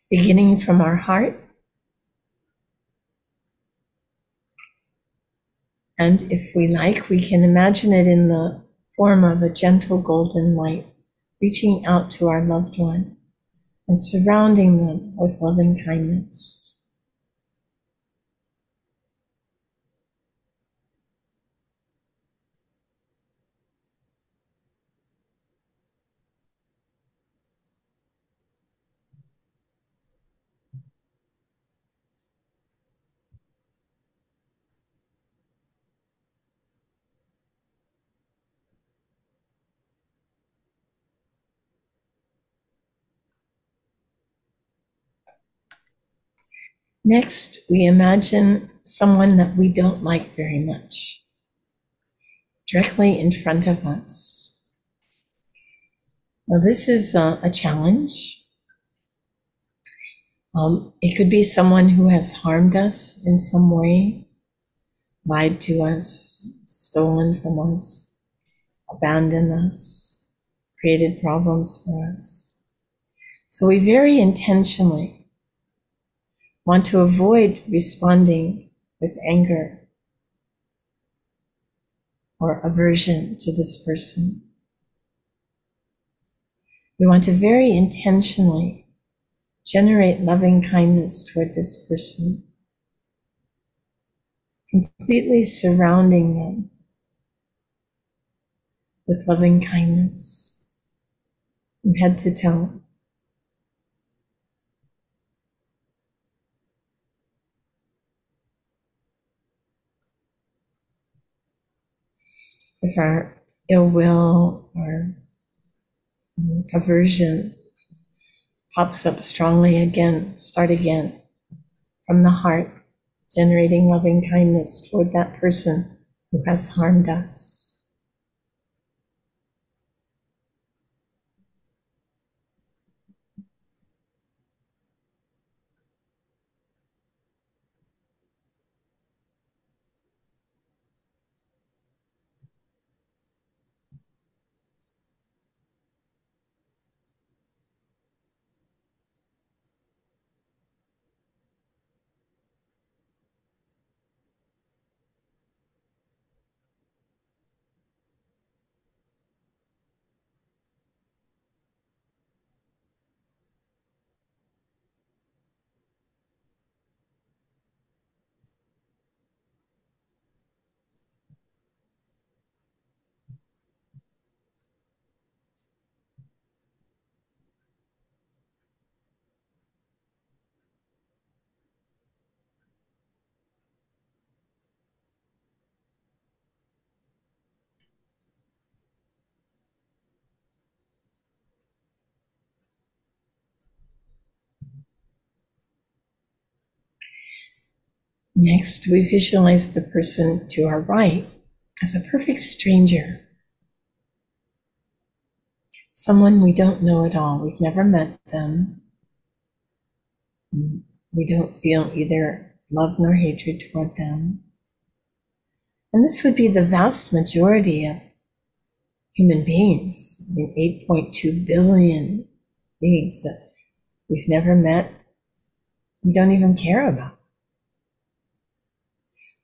Beginning from our heart. And if we like, we can imagine it in the form of a gentle golden light reaching out to our loved one and surrounding them with loving kindness. Next, we imagine someone that we don't like very much directly in front of us. Now, this is a, a challenge. Um, it could be someone who has harmed us in some way, lied to us, stolen from us, abandoned us, created problems for us. So we very intentionally want to avoid responding with anger or aversion to this person. We want to very intentionally generate loving kindness toward this person, completely surrounding them with loving kindness from head to toe. If our ill will or um, aversion pops up strongly again, start again from the heart, generating loving kindness toward that person who has harmed us. Next, we visualize the person to our right as a perfect stranger. Someone we don't know at all. We've never met them. We don't feel either love nor hatred toward them. And this would be the vast majority of human beings. I mean, 8.2 billion beings that we've never met, we don't even care about.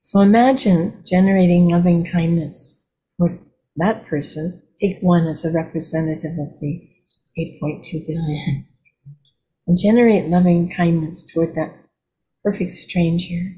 So imagine generating loving kindness for that person. Take one as a representative of the 8.2 billion and generate loving kindness toward that perfect stranger.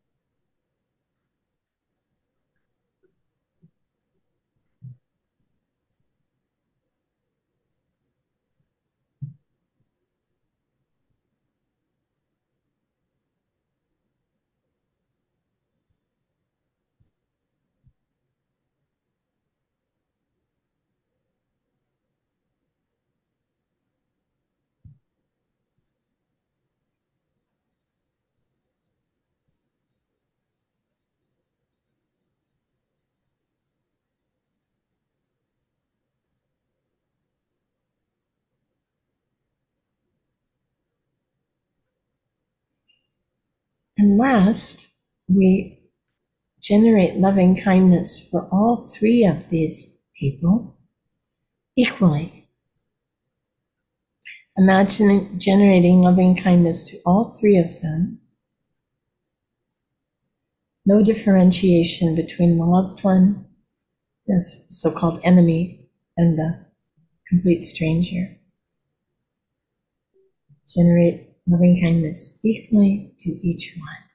And last, we generate loving kindness for all three of these people equally. Imagine generating loving kindness to all three of them. No differentiation between the loved one, this so called enemy, and the complete stranger. Generate loving kindness equally to each one.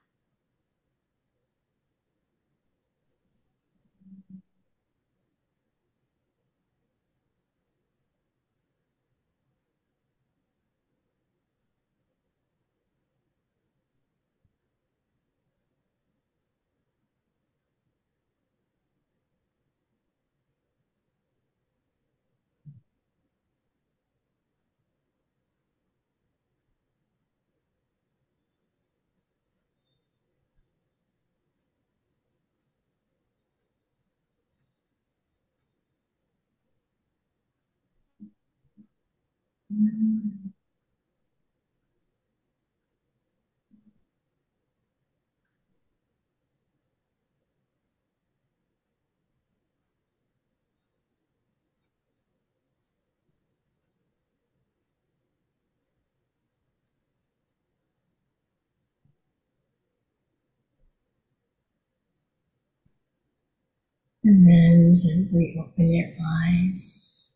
And then gently open your eyes.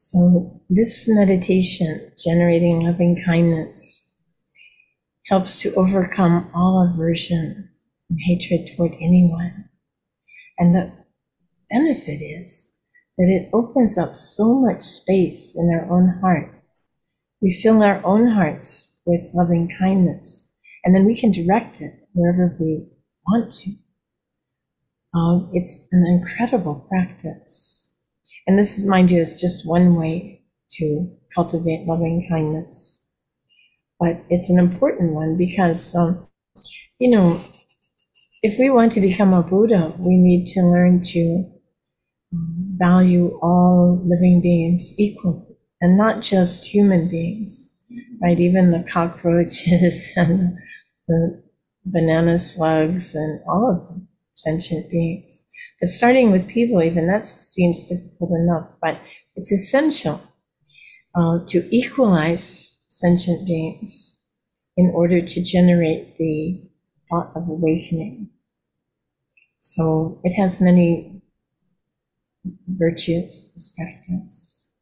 So, this meditation, generating loving kindness, helps to overcome all aversion and hatred toward anyone. And the benefit is that it opens up so much space in our own heart. We fill our own hearts with loving kindness, and then we can direct it wherever we want to. Um, it's an incredible practice. And this, mind you, is just one way to cultivate loving kindness. but it's an important one because, um, you know, if we want to become a Buddha, we need to learn to value all living beings equally and not just human beings, right? Even the cockroaches and the banana slugs and all of them, sentient beings. But starting with people, even that seems difficult enough, but it's essential uh, to equalize sentient beings in order to generate the thought of awakening. So it has many virtues, practice.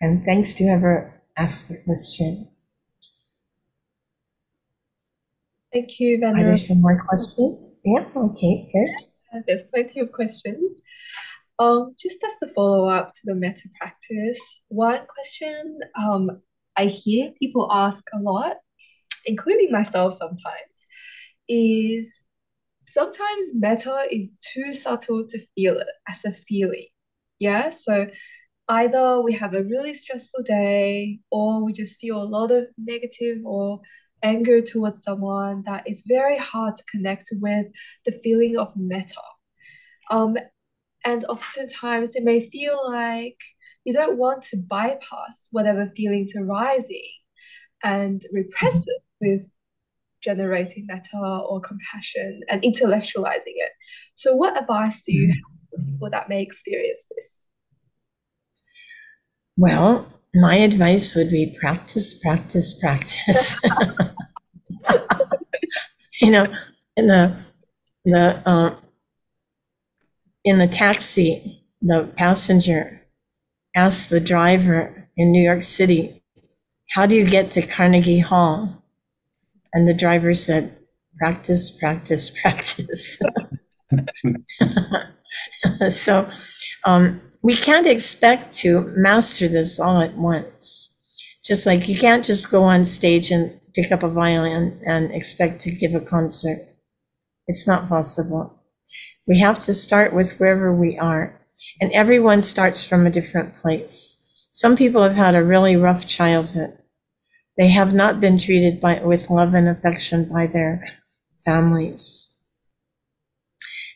And thanks to whoever asked the question. Thank you, Venerable. Are there some more questions? Yeah, okay, good. There's plenty of questions. Um, just as a follow up to the metta practice, one question um, I hear people ask a lot, including myself sometimes, is sometimes metta is too subtle to feel it as a feeling. Yeah. So either we have a really stressful day or we just feel a lot of negative or anger towards someone that it's very hard to connect with the feeling of metta. Um, and oftentimes it may feel like you don't want to bypass whatever feelings are rising and repress it with generating metta or compassion and intellectualizing it. So, what advice do you have for people that may experience this? Well, my advice would be practice, practice, practice. you know, in the the uh, in the taxi, the passenger asked the driver in New York City, "How do you get to Carnegie Hall?" And the driver said, "Practice, practice, practice." so, um, we can't expect to master this all at once. Just like you can't just go on stage and pick up a violin and expect to give a concert. It's not possible. We have to start with wherever we are. And everyone starts from a different place. Some people have had a really rough childhood. They have not been treated by, with love and affection by their families.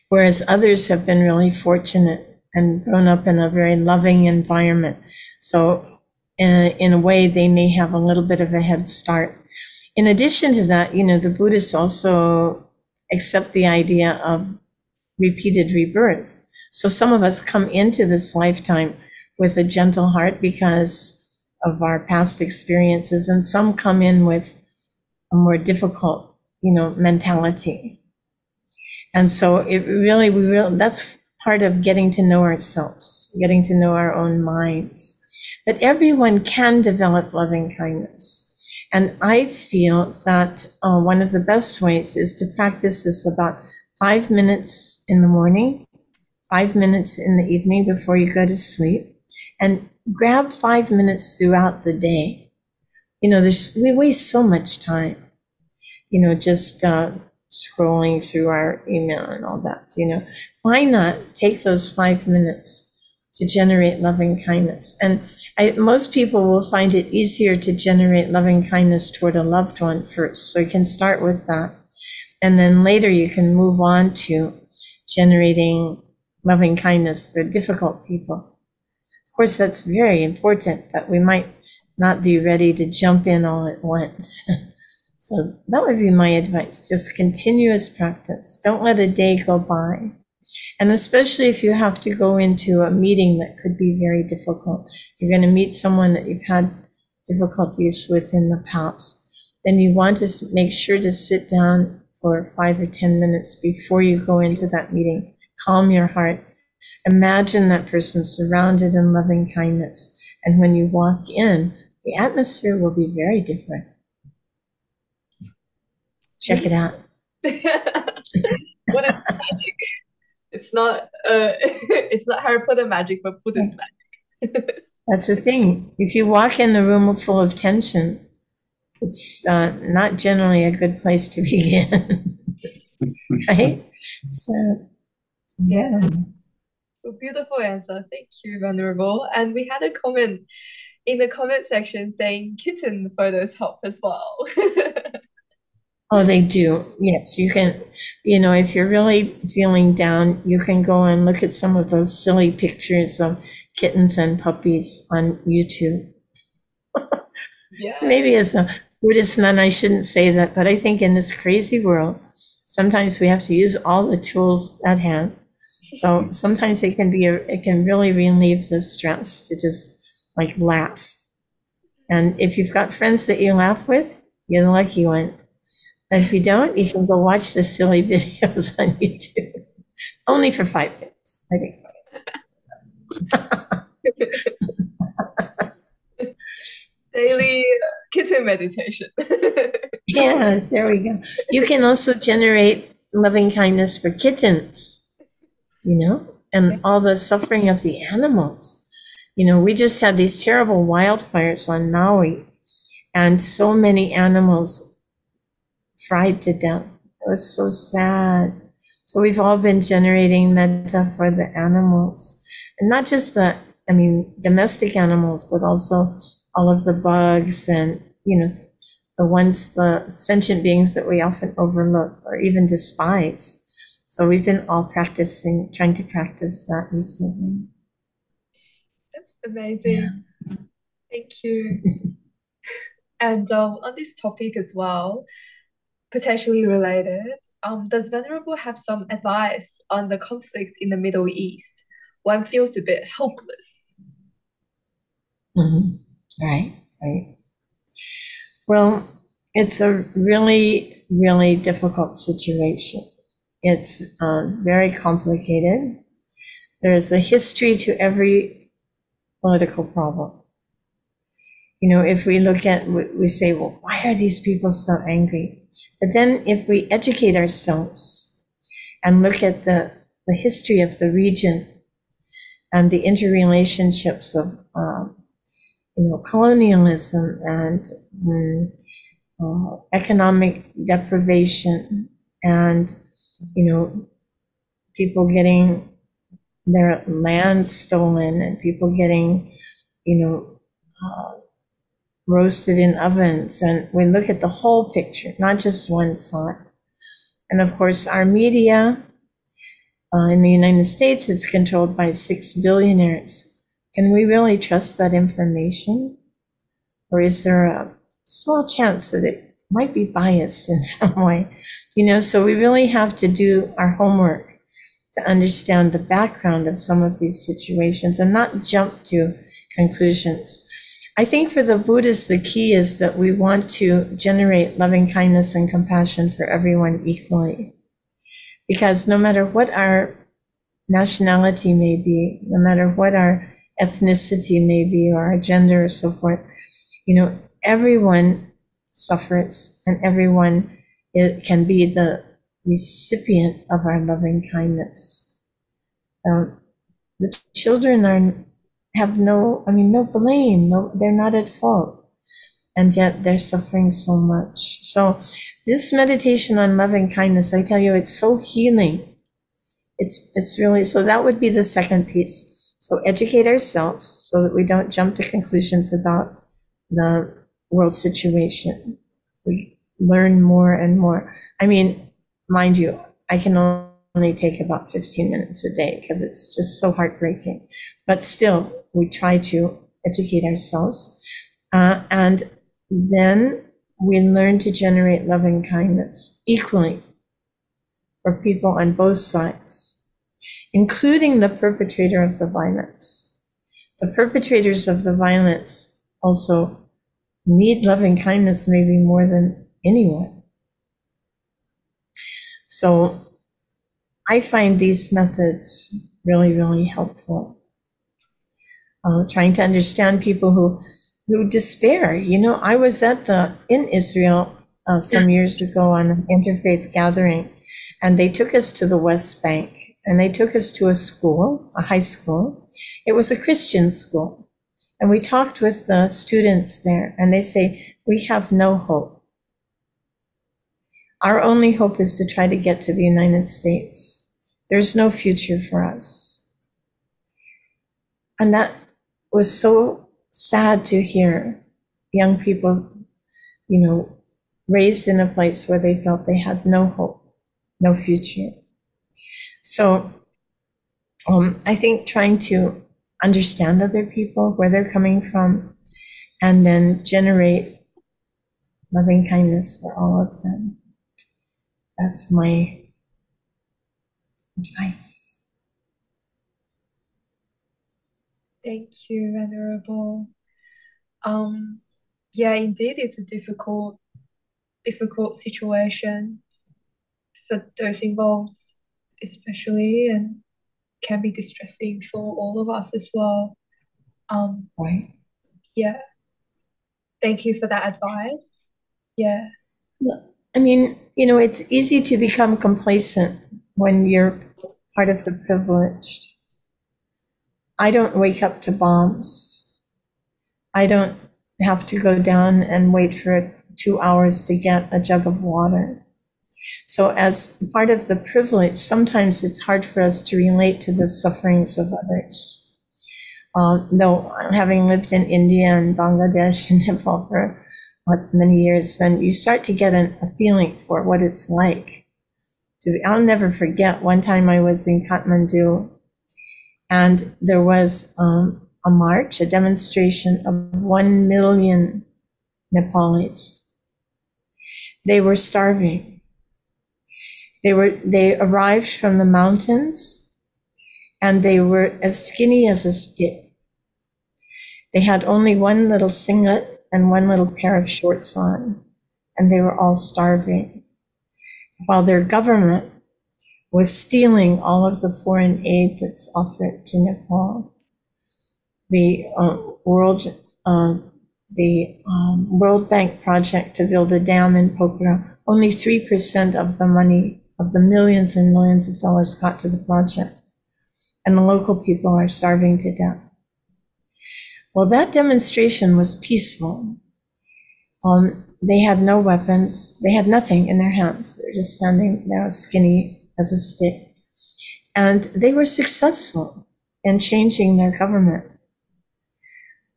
Whereas others have been really fortunate and grown up in a very loving environment. So, in, in a way, they may have a little bit of a head start. In addition to that, you know, the Buddhists also accept the idea of repeated rebirth. So, some of us come into this lifetime with a gentle heart because of our past experiences, and some come in with a more difficult, you know, mentality. And so it really, we really, that's part of getting to know ourselves, getting to know our own minds. But everyone can develop loving kindness. And I feel that uh, one of the best ways is to practice this about five minutes in the morning, five minutes in the evening before you go to sleep, and grab five minutes throughout the day. You know, there's, we waste so much time, you know, just uh, scrolling through our email and all that, you know, why not take those five minutes to generate loving kindness? And I, most people will find it easier to generate loving kindness toward a loved one first. So you can start with that. And then later you can move on to generating loving kindness for difficult people. Of course, that's very important, but we might not be ready to jump in all at once. So that would be my advice. Just continuous practice. Don't let a day go by. And especially if you have to go into a meeting that could be very difficult, you're going to meet someone that you've had difficulties with in the past, then you want to make sure to sit down for five or 10 minutes before you go into that meeting. Calm your heart. Imagine that person surrounded in loving kindness. And when you walk in, the atmosphere will be very different. Check it out. what is magic? It's not uh, it's not Harry Potter magic, but Buddhist magic. That's the thing. If you walk in the room full of tension, it's uh, not generally a good place to begin. right? So, yeah. A beautiful answer. Thank you, Venerable. And we had a comment in the comment section saying kitten photos help as well. Oh, they do. Yes, you can, you know, if you're really feeling down, you can go and look at some of those silly pictures of kittens and puppies on YouTube. yeah. Maybe as a Buddhist nun, I shouldn't say that, but I think in this crazy world, sometimes we have to use all the tools at hand. So sometimes it can be, a, it can really relieve the stress to just like laugh. And if you've got friends that you laugh with, you're the lucky one. And if you don't, you can go watch the silly videos on YouTube. Only for five minutes, I think. Daily uh, kitten meditation. yes, there we go. You can also generate loving kindness for kittens, you know, and all the suffering of the animals. You know, we just had these terrible wildfires on Maui, and so many animals fried to death. It was so sad. So we've all been generating metta for the animals, and not just the, I mean, domestic animals, but also all of the bugs and, you know, the ones, the sentient beings that we often overlook or even despise. So we've been all practicing, trying to practice that recently. That's amazing. Yeah. Thank you. and um, on this topic as well, potentially related, um, does Venerable have some advice on the conflicts in the Middle East? One feels a bit helpless. Mm-hmm. Right, right. Well, it's a really, really difficult situation. It's uh, very complicated. There's a history to every political problem. You know, if we look at, we say, well, why are these people so angry? But then if we educate ourselves and look at the, the history of the region and the interrelationships of, um, you know, colonialism and um, uh, economic deprivation and, you know, people getting their land stolen and people getting, you know, uh, roasted in ovens. And we look at the whole picture, not just one side. And of course, our media uh, in the United States is controlled by six billionaires. Can we really trust that information? Or is there a small chance that it might be biased in some way? You know, so we really have to do our homework to understand the background of some of these situations and not jump to conclusions. I think for the Buddhists, the key is that we want to generate loving kindness and compassion for everyone equally. Because no matter what our nationality may be, no matter what our ethnicity may be or our gender or so forth, you know, everyone suffers and everyone it can be the recipient of our loving kindness. Um, the children are have no, I mean, no blame. No, they're not at fault, and yet they're suffering so much. So, this meditation on loving kindness, I tell you, it's so healing. It's it's really so. That would be the second piece. So, educate ourselves so that we don't jump to conclusions about the world situation. We learn more and more. I mean, mind you, I can only take about 15 minutes a day because it's just so heartbreaking. But still, we try to educate ourselves. Uh, and then we learn to generate loving kindness equally for people on both sides, including the perpetrator of the violence. The perpetrators of the violence also need loving kindness maybe more than anyone. So I find these methods really, really helpful. Uh, trying to understand people who who despair. You know, I was at the in Israel uh, some years ago on an interfaith gathering, and they took us to the West Bank, and they took us to a school, a high school. It was a Christian school, and we talked with the students there, and they say we have no hope our only hope is to try to get to the United States. There's no future for us. And that was so sad to hear young people, you know, raised in a place where they felt they had no hope, no future. So um, I think trying to understand other people, where they're coming from, and then generate loving kindness for all of them. That's my advice. Thank you, Venerable. Um, yeah, indeed, it's a difficult, difficult situation for those involved, especially, and can be distressing for all of us as well. Um, right. Yeah. Thank you for that advice. Yeah. I mean, you know, it's easy to become complacent when you're part of the privileged. I don't wake up to bombs. I don't have to go down and wait for two hours to get a jug of water. So, as part of the privilege, sometimes it's hard for us to relate to the sufferings of others. Uh, though, having lived in India and Bangladesh and Nepal for what, many years, then you start to get an, a feeling for what it's like. To, I'll never forget one time I was in Kathmandu and there was um, a march, a demonstration of one million Nepalis. They were starving. They were they arrived from the mountains and they were as skinny as a stick. They had only one little singlet and one little pair of shorts on, and they were all starving. While their government was stealing all of the foreign aid that's offered to Nepal. The uh, world, uh, the um, World Bank project to build a dam in Pokhara, only three percent of the money of the millions and millions of dollars got to the project, and the local people are starving to death. Well, that demonstration was peaceful. Um, they had no weapons. They had nothing in their hands. They're just standing there, skinny as a state. And they were successful in changing their government.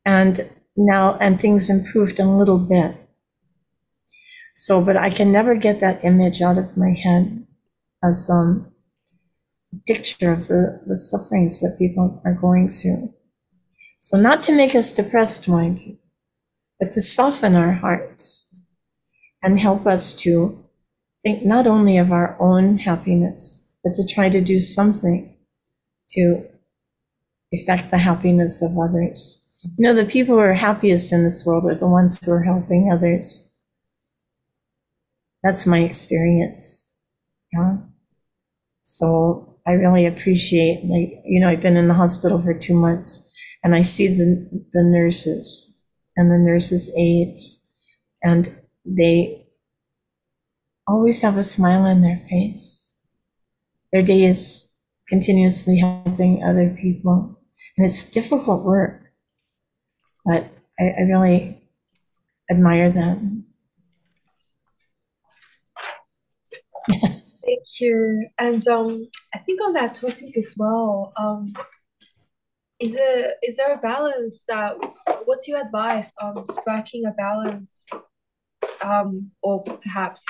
And now, and things improved a little bit. So, but I can never get that image out of my head as um, a picture of the, the sufferings that people are going through. So, not to make us depressed, mind you, but to soften our hearts and help us to think not only of our own happiness, but to try to do something to affect the happiness of others. You know, the people who are happiest in this world are the ones who are helping others. That's my experience. Yeah. So I really appreciate, like, you know, I've been in the hospital for two months and I see the, the nurses and the nurses' aides, and they always have a smile on their face. Their day is continuously helping other people, and it's difficult work, but I, I really admire them. Thank you. And um, I think on that topic as well, um, is there is there a balance that what's your advice on striking a balance um, or perhaps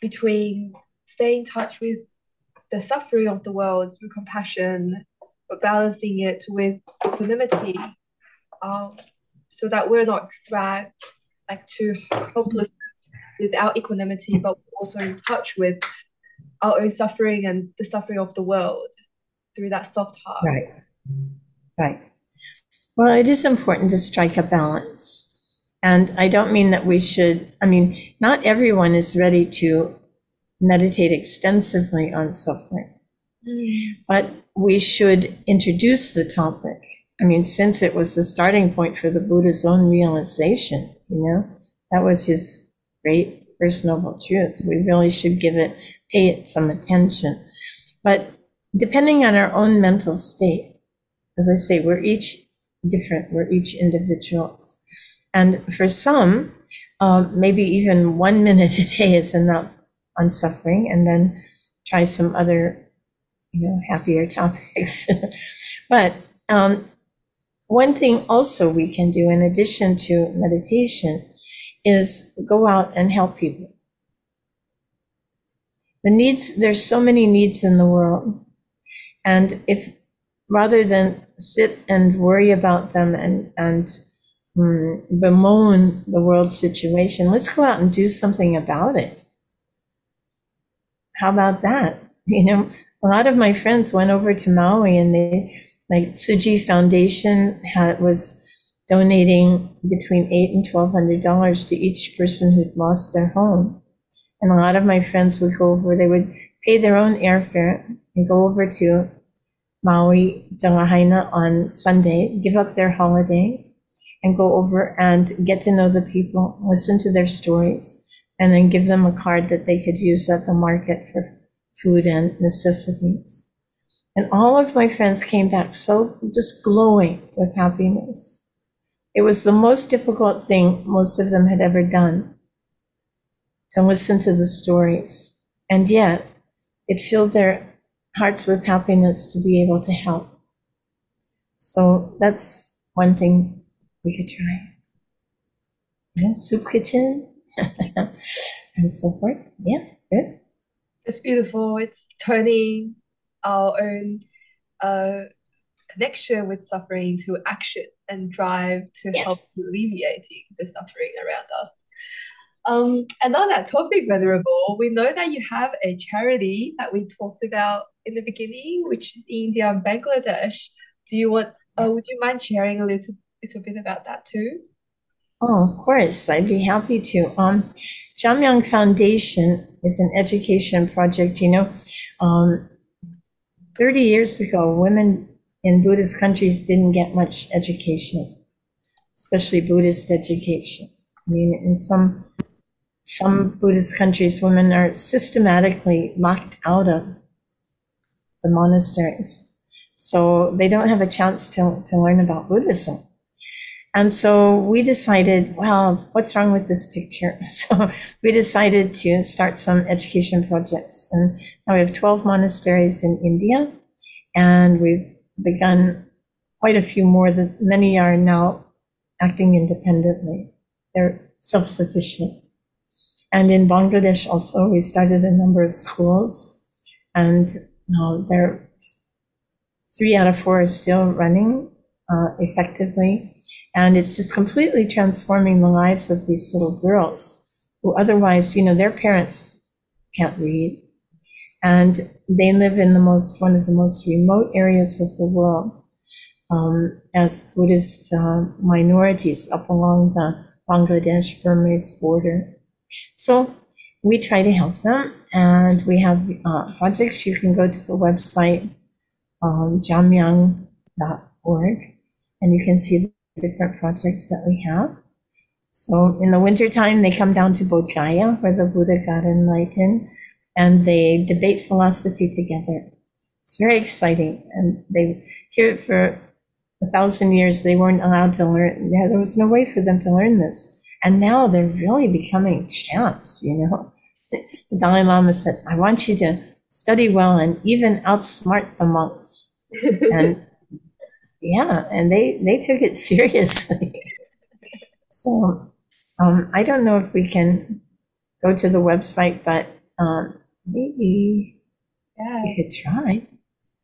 between staying in touch with the suffering of the world through compassion but balancing it with equanimity um, so that we're not dragged like to hopelessness without equanimity but also in touch with our own suffering and the suffering of the world through that soft heart right Right. Well, it is important to strike a balance. And I don't mean that we should, I mean, not everyone is ready to meditate extensively on suffering, mm. but we should introduce the topic. I mean, since it was the starting point for the Buddha's own realization, you know, that was his great First Noble Truth. We really should give it, pay it some attention. But depending on our own mental state, as I say, we're each different, we're each individuals. And for some, um, maybe even one minute a day is enough on suffering, and then try some other, you know, happier topics. but um, one thing also we can do in addition to meditation is go out and help people. The needs, there's so many needs in the world. And if rather than sit and worry about them and, and bemoan the world situation, let's go out and do something about it. How about that? You know, a lot of my friends went over to Maui and they, like Tzu Chi Foundation had, was donating between eight and twelve hundred dollars to each person who'd lost their home. And a lot of my friends would go over, they would pay their own airfare and go over to Maui Lahaina on Sunday, give up their holiday, and go over and get to know the people, listen to their stories, and then give them a card that they could use at the market for food and necessities. And all of my friends came back so just glowing with happiness. It was the most difficult thing most of them had ever done to listen to the stories. And yet, it filled their hearts with happiness to be able to help. So that's one thing we could try. Yeah, soup kitchen and so forth. Yeah, good. It's beautiful. It's turning our own uh, connection with suffering to action and drive to yes. help alleviating the suffering around us. Um, and on that topic, Venerable, we know that you have a charity that we talked about in the beginning, which is India and Bangladesh. Do you want? Uh, would you mind sharing a little little bit about that too? Oh, of course, I'd be happy to. Um, Jamyang Foundation is an education project. You know, um, 30 years ago, women in Buddhist countries didn't get much education, especially Buddhist education. I mean, in some some Buddhist countries, women are systematically locked out of the monasteries. So they don't have a chance to, to learn about Buddhism. And so we decided, well, what's wrong with this picture? So we decided to start some education projects. And now we have 12 monasteries in India, and we've begun quite a few more that many are now acting independently. They're self-sufficient. And in Bangladesh also, we started a number of schools, and uh, there three out of four are still running uh, effectively. And it's just completely transforming the lives of these little girls who otherwise, you know, their parents can't read. And they live in the most, one of the most remote areas of the world um, as Buddhist uh, minorities up along the Bangladesh Burmese border. So we try to help them, and we have uh, projects. You can go to the website um, jamyang.org and you can see the different projects that we have. So in the wintertime, they come down to Bodh Gaya, where the Buddha got enlightened, and they debate philosophy together. It's very exciting. And they hear it for a thousand years. They weren't allowed to learn. There was no way for them to learn this. And now they're really becoming champs, you know. The Dalai Lama said, I want you to study well and even outsmart the monks. and yeah, and they they took it seriously. so um, I don't know if we can go to the website, but um, maybe yeah. we could try.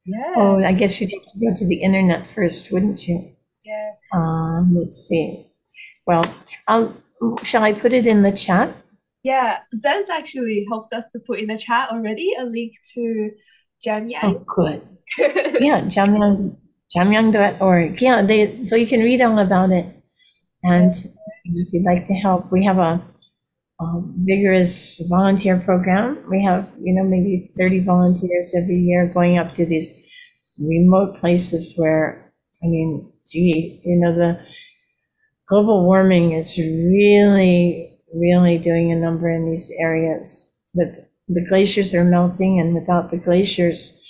Yeah. Oh, I guess you'd have to go to the internet first, wouldn't you? Yeah. Um, let's see. Well, I'll, shall I put it in the chat? Yeah, Zen's actually helped us to put in the chat already a link to Jamyang. Oh, good. yeah, Jamyang jamyang.org. Yeah, they, so you can read all about it. And if you'd like to help, we have a, a vigorous volunteer program. We have, you know, maybe 30 volunteers every year going up to these remote places where, I mean, gee, you know, the global warming is really, really doing a number in these areas. But the glaciers are melting, and without the glaciers,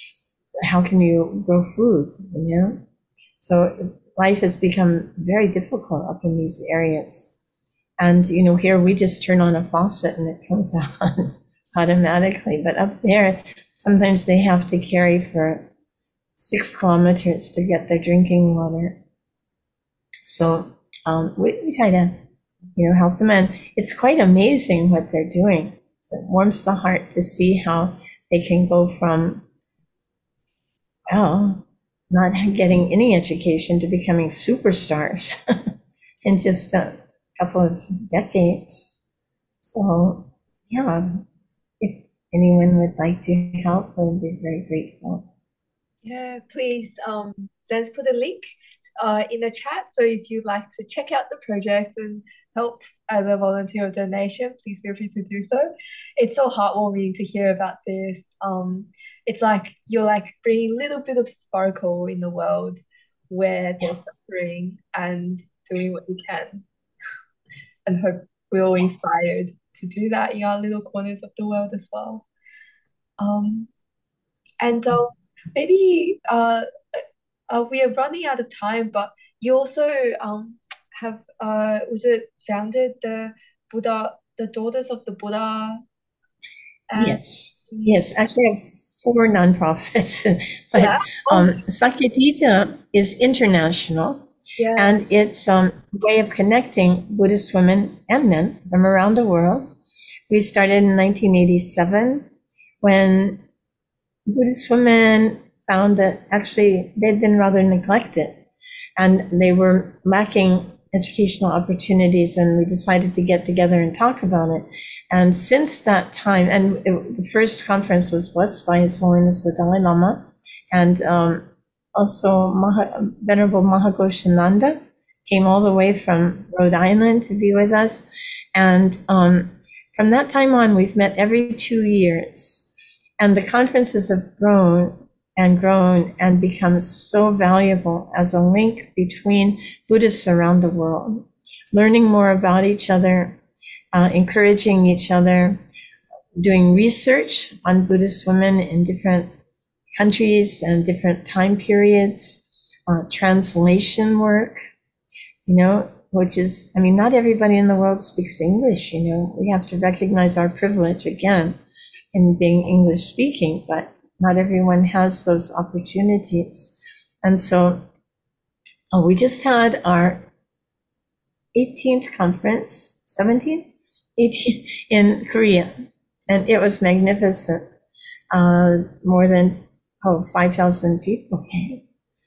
how can you grow food, you know? So life has become very difficult up in these areas. And, you know, here we just turn on a faucet and it comes out automatically. But up there, sometimes they have to carry for six kilometers to get their drinking water. So um, we, we try to, you know, help them. And it's quite amazing what they're doing. So it warms the heart to see how they can go from, well, not getting any education to becoming superstars in just a couple of decades. So, yeah, if anyone would like to help, I would be very grateful. Yeah, please, um, Zen's put a link uh, in the chat. So if you'd like to check out the project and help as a volunteer or donation, please feel free to do so. It's so heartwarming to hear about this. Um, it's like you're like bringing a little bit of sparkle in the world where there's suffering and doing what you can. And hope we're all inspired to do that in our little corners of the world as well. Um, and uh, maybe uh, uh, we are running out of time, but you also um, have uh, was it founded the Buddha, the Daughters of the Buddha? yes, yes. Actually, I have four nonprofits, but yeah. um, Sakyadhita is international. Yeah. And it's um, a way of connecting Buddhist women and men from around the world. We started in 1987 when Buddhist women found that actually they'd been rather neglected and they were lacking educational opportunities and we decided to get together and talk about it. And since that time and it, the first conference was blessed by his holiness the dalai lama and um, also Maha, venerable Maha Ghosananda came all the way from rhode island to be with us. And um, from that time on we've met every two years. And the conferences have grown and grown and become so valuable as a link between Buddhists around the world, learning more about each other, uh, encouraging each other, doing research on Buddhist women in different countries and different time periods, uh, translation work, you know, which is, I mean, not everybody in the world speaks English, you know, we have to recognize our privilege again in being English speaking, but not everyone has those opportunities. And so oh, we just had our 18th conference, 17th, 18th in Korea, and it was magnificent. Uh, more than oh 5,000 people came.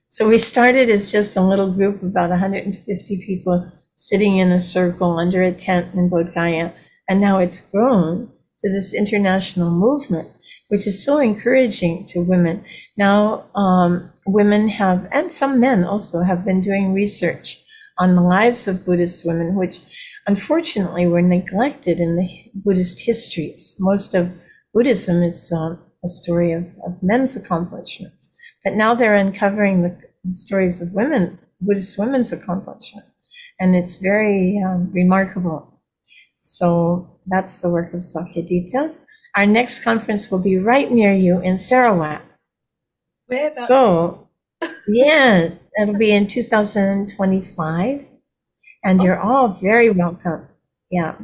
So we started as just a little group, about 150 people sitting in a circle under a tent in Bodh Gaya, and now it's grown to this international movement which is so encouraging to women. Now, um, women have, and some men also, have been doing research on the lives of Buddhist women, which unfortunately were neglected in the Buddhist histories. Most of Buddhism is um, a story of, of, men's accomplishments, but now they're uncovering the, the, stories of women, Buddhist women's accomplishments, and it's very um, remarkable. So that's the work of Sakyadhita. Our next conference will be right near you in Sarawak. Where so, yes, it'll be in 2025, and oh. you're all very welcome. Yeah,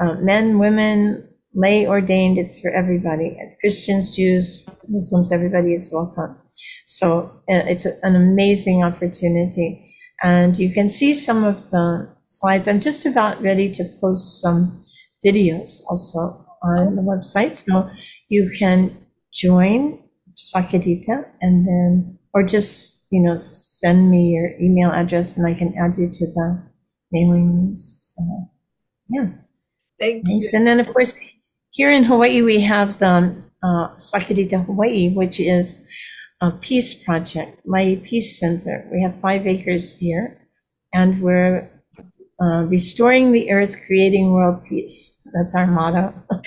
uh, men, women, lay ordained. It's for everybody. Christians, Jews, Muslims, everybody is welcome. So uh, it's a, an amazing opportunity, and you can see some of the slides. I'm just about ready to post some videos also on the website. So you can join Sakyadhita and then, or just, you know, send me your email address and I can add you to the mailing list. So, yeah. Thank Thanks. you. And then, of course, here in Hawaii, we have the uh, Sakyadhita Hawaii, which is a peace project, my Peace Center. We have five acres here, and we're uh, restoring the earth, creating world peace. That's our motto.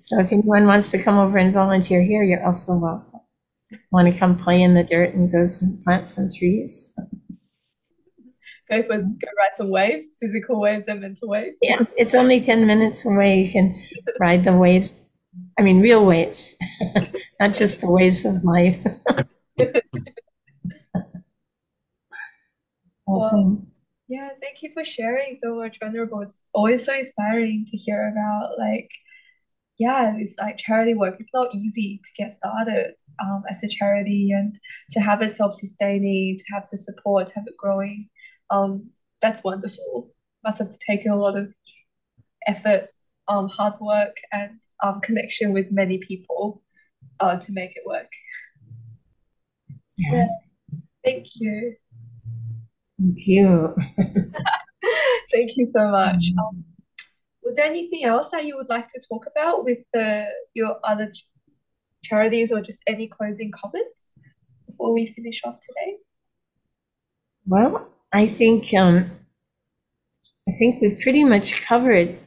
so if anyone wants to come over and volunteer here, you're also welcome. Want to come play in the dirt and go some, plant some trees? Go for go ride some waves, physical waves and mental waves. Yeah, it's only ten minutes away. You can ride the waves. I mean, real waves, not just the waves of life. well, yeah, thank you for sharing so much, Venerable. It's always so inspiring to hear about like, yeah, this like charity work. It's not easy to get started um, as a charity and to have it self-sustaining, to have the support, to have it growing. Um, that's wonderful. Must have taken a lot of efforts, um, hard work, and um, connection with many people uh, to make it work. Yeah. Yeah. Thank you. Thank you. Thank you so much. Um, was there anything else that you would like to talk about with the your other ch- charities or just any closing comments before we finish off today? Well, I think um, I think we've pretty much covered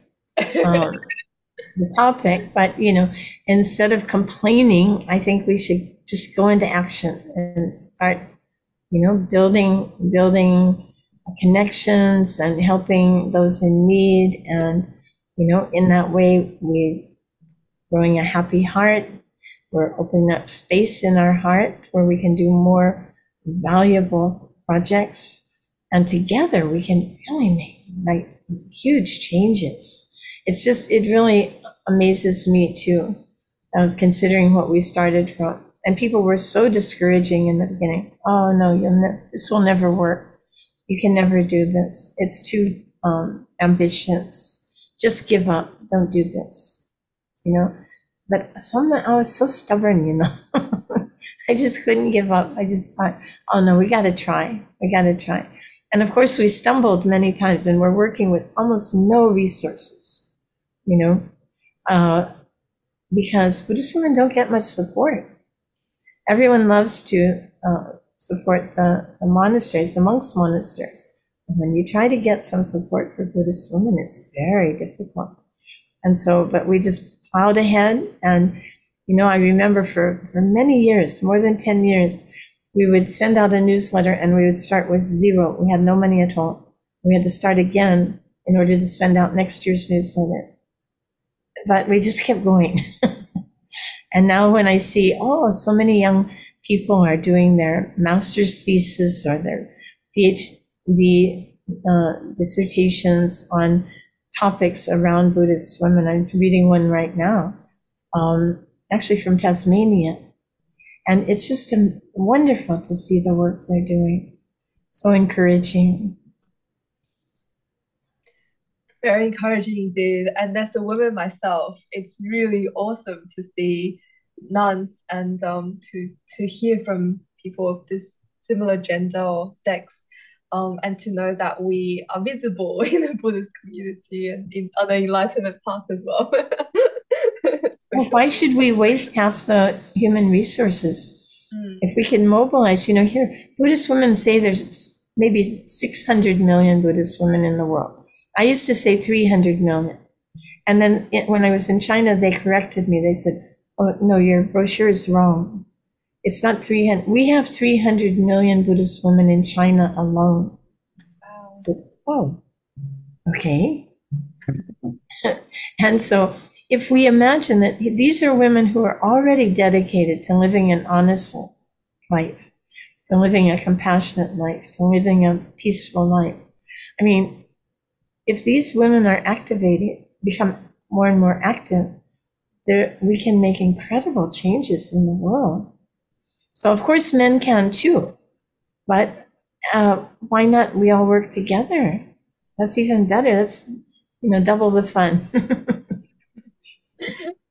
um, the topic, but you know, instead of complaining, I think we should just go into action and start, you know, building building connections and helping those in need, and you know, in that way, we're growing a happy heart. We're opening up space in our heart where we can do more valuable projects, and together we can really make like huge changes. It's just it really amazes me too, uh, considering what we started from. And people were so discouraging in the beginning. Oh no, ne- this will never work. You can never do this. It's too um, ambitious. Just give up. Don't do this. You know. But some I was so stubborn. You know. I just couldn't give up. I just thought, oh no, we got to try. We got to try. And of course, we stumbled many times, and we're working with almost no resources. You know, uh, because Buddhist women don't get much support. Everyone loves to uh, support the, the monasteries, the monks' monasteries. And when you try to get some support for Buddhist women, it's very difficult. And so, but we just plowed ahead. And, you know, I remember for, for many years, more than 10 years, we would send out a newsletter and we would start with zero. We had no money at all. We had to start again in order to send out next year's newsletter but we just kept going. and now when I see, oh, so many young people are doing their master's thesis or their PhD uh, dissertations on topics around Buddhist women. I'm reading one right now, um, actually from Tasmania. And it's just um, wonderful to see the work they're doing. So encouraging. Very encouraging indeed. And as a woman myself, it's really awesome to see nuns and um, to to hear from people of this similar gender or sex, um, and to know that we are visible in the Buddhist community and in other enlightenment paths as well. Well, sure. why should we waste half the human resources? Mm, If we can mobilize, you know, here, Buddhist women say there's maybe 600 million Buddhist women in the world. I used to say 300 million. And then it, when I was in China, they corrected me. They said, oh, no, your brochure is wrong. It's not 300. We have 300 million Buddhist women in China alone. wow. I said, oh, okay. and so if we imagine that these are women who are already dedicated to living an honest life, to living a compassionate life, to living a peaceful life. I mean, if these women are activated, become more and more active, there we can make incredible changes in the world. So of course men can too, but uh, why not we all work together? That's even better. That's you know double the fun.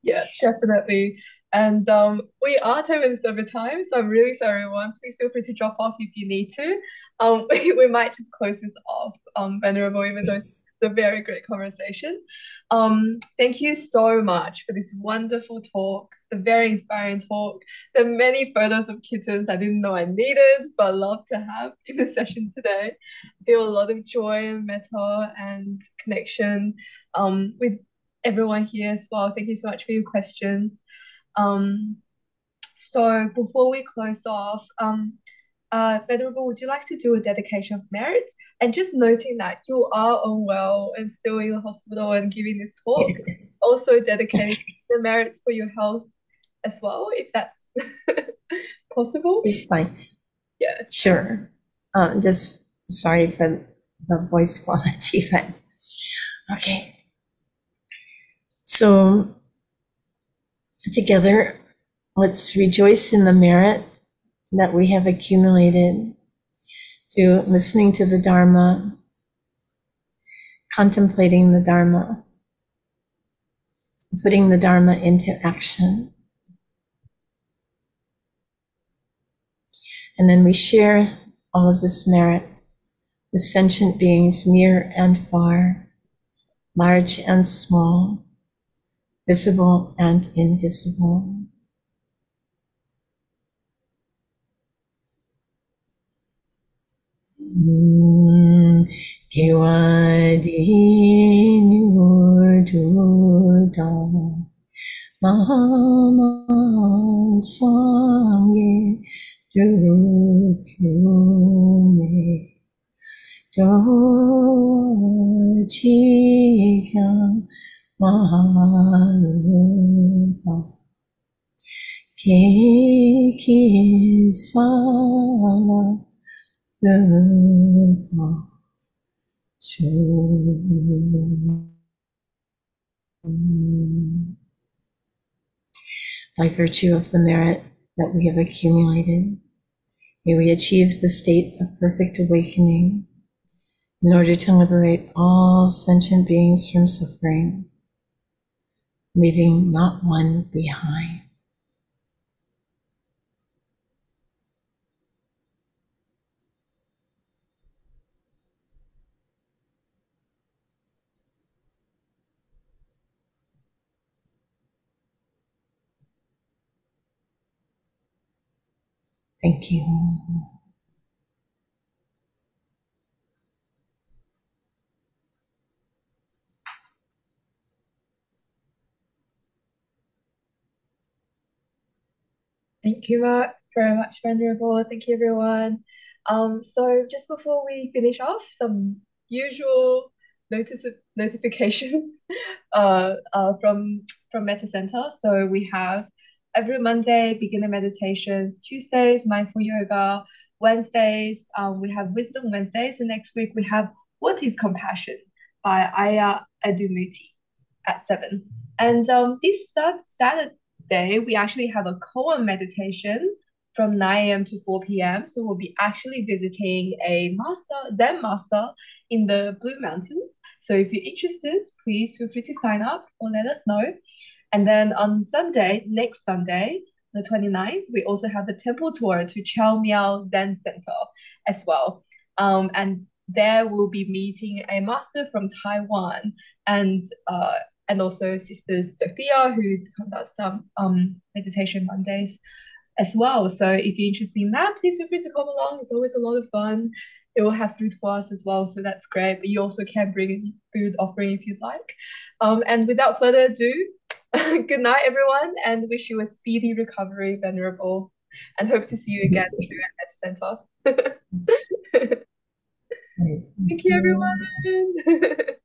Yeah, definitely. And um, we are 10 minutes over time, so I'm really sorry, everyone. Please feel free to drop off if you need to. Um, we, we might just close this off, um, Venerable, even though it's a very great conversation. Um, thank you so much for this wonderful talk, the very inspiring talk, the many photos of kittens I didn't know I needed, but love to have in the session today. I feel a lot of joy and metta and connection um, with everyone here as well. Thank you so much for your questions. Um, so before we close off, um, uh, Venerable, would you like to do a dedication of merit? And just noting that you are unwell and still in the hospital and giving this talk, also dedicating the merits for your health as well, if that's possible. it's fine. Yeah. Sure. Um, just sorry for the voice quality, but okay. So together, let's rejoice in the merit that we have accumulated to listening to the Dharma, contemplating the Dharma, putting the Dharma into action. And then we share all of this merit with sentient beings near and far, large and small, visible and invisible. Mama Sangye Rukyume By virtue of the merit that we have accumulated, may we achieve the state of perfect awakening in order to liberate all sentient beings from suffering, leaving not one behind. Thank you. Thank you Mark, very much, Venerable. Thank you, everyone. Um, so just before we finish off, some usual notice notifications uh, uh, from from Metta Center. So we have every Monday beginner meditations, Tuesdays mindful yoga, Wednesdays um, we have Wisdom Wednesdays, and next week we have What is Compassion by Ayya Adhimutti at seven. And um, this start, started day, we actually have a koan meditation from 9 a.m. to 4 p.m. So we'll be actually visiting a master, Zen master in the Blue Mountains. So if you're interested, please feel free to sign up or let us know. And then on Sunday, next Sunday, the 29th, we also have a temple tour to Chao Miao Zen Center as well. Um, and there we'll be meeting a master from Taiwan and uh, and also Sisters Sophia, who conducts some um, meditation Mondays as well. So if you're interested in that, please feel free to come along. It's always a lot of fun. They will have food for us as well, so that's great. But you also can bring a food offering if you'd like. Um, and without further ado, good night, everyone, and wish you a speedy recovery, Venerable, and hope to see you again at Metta Center. Thank you, everyone.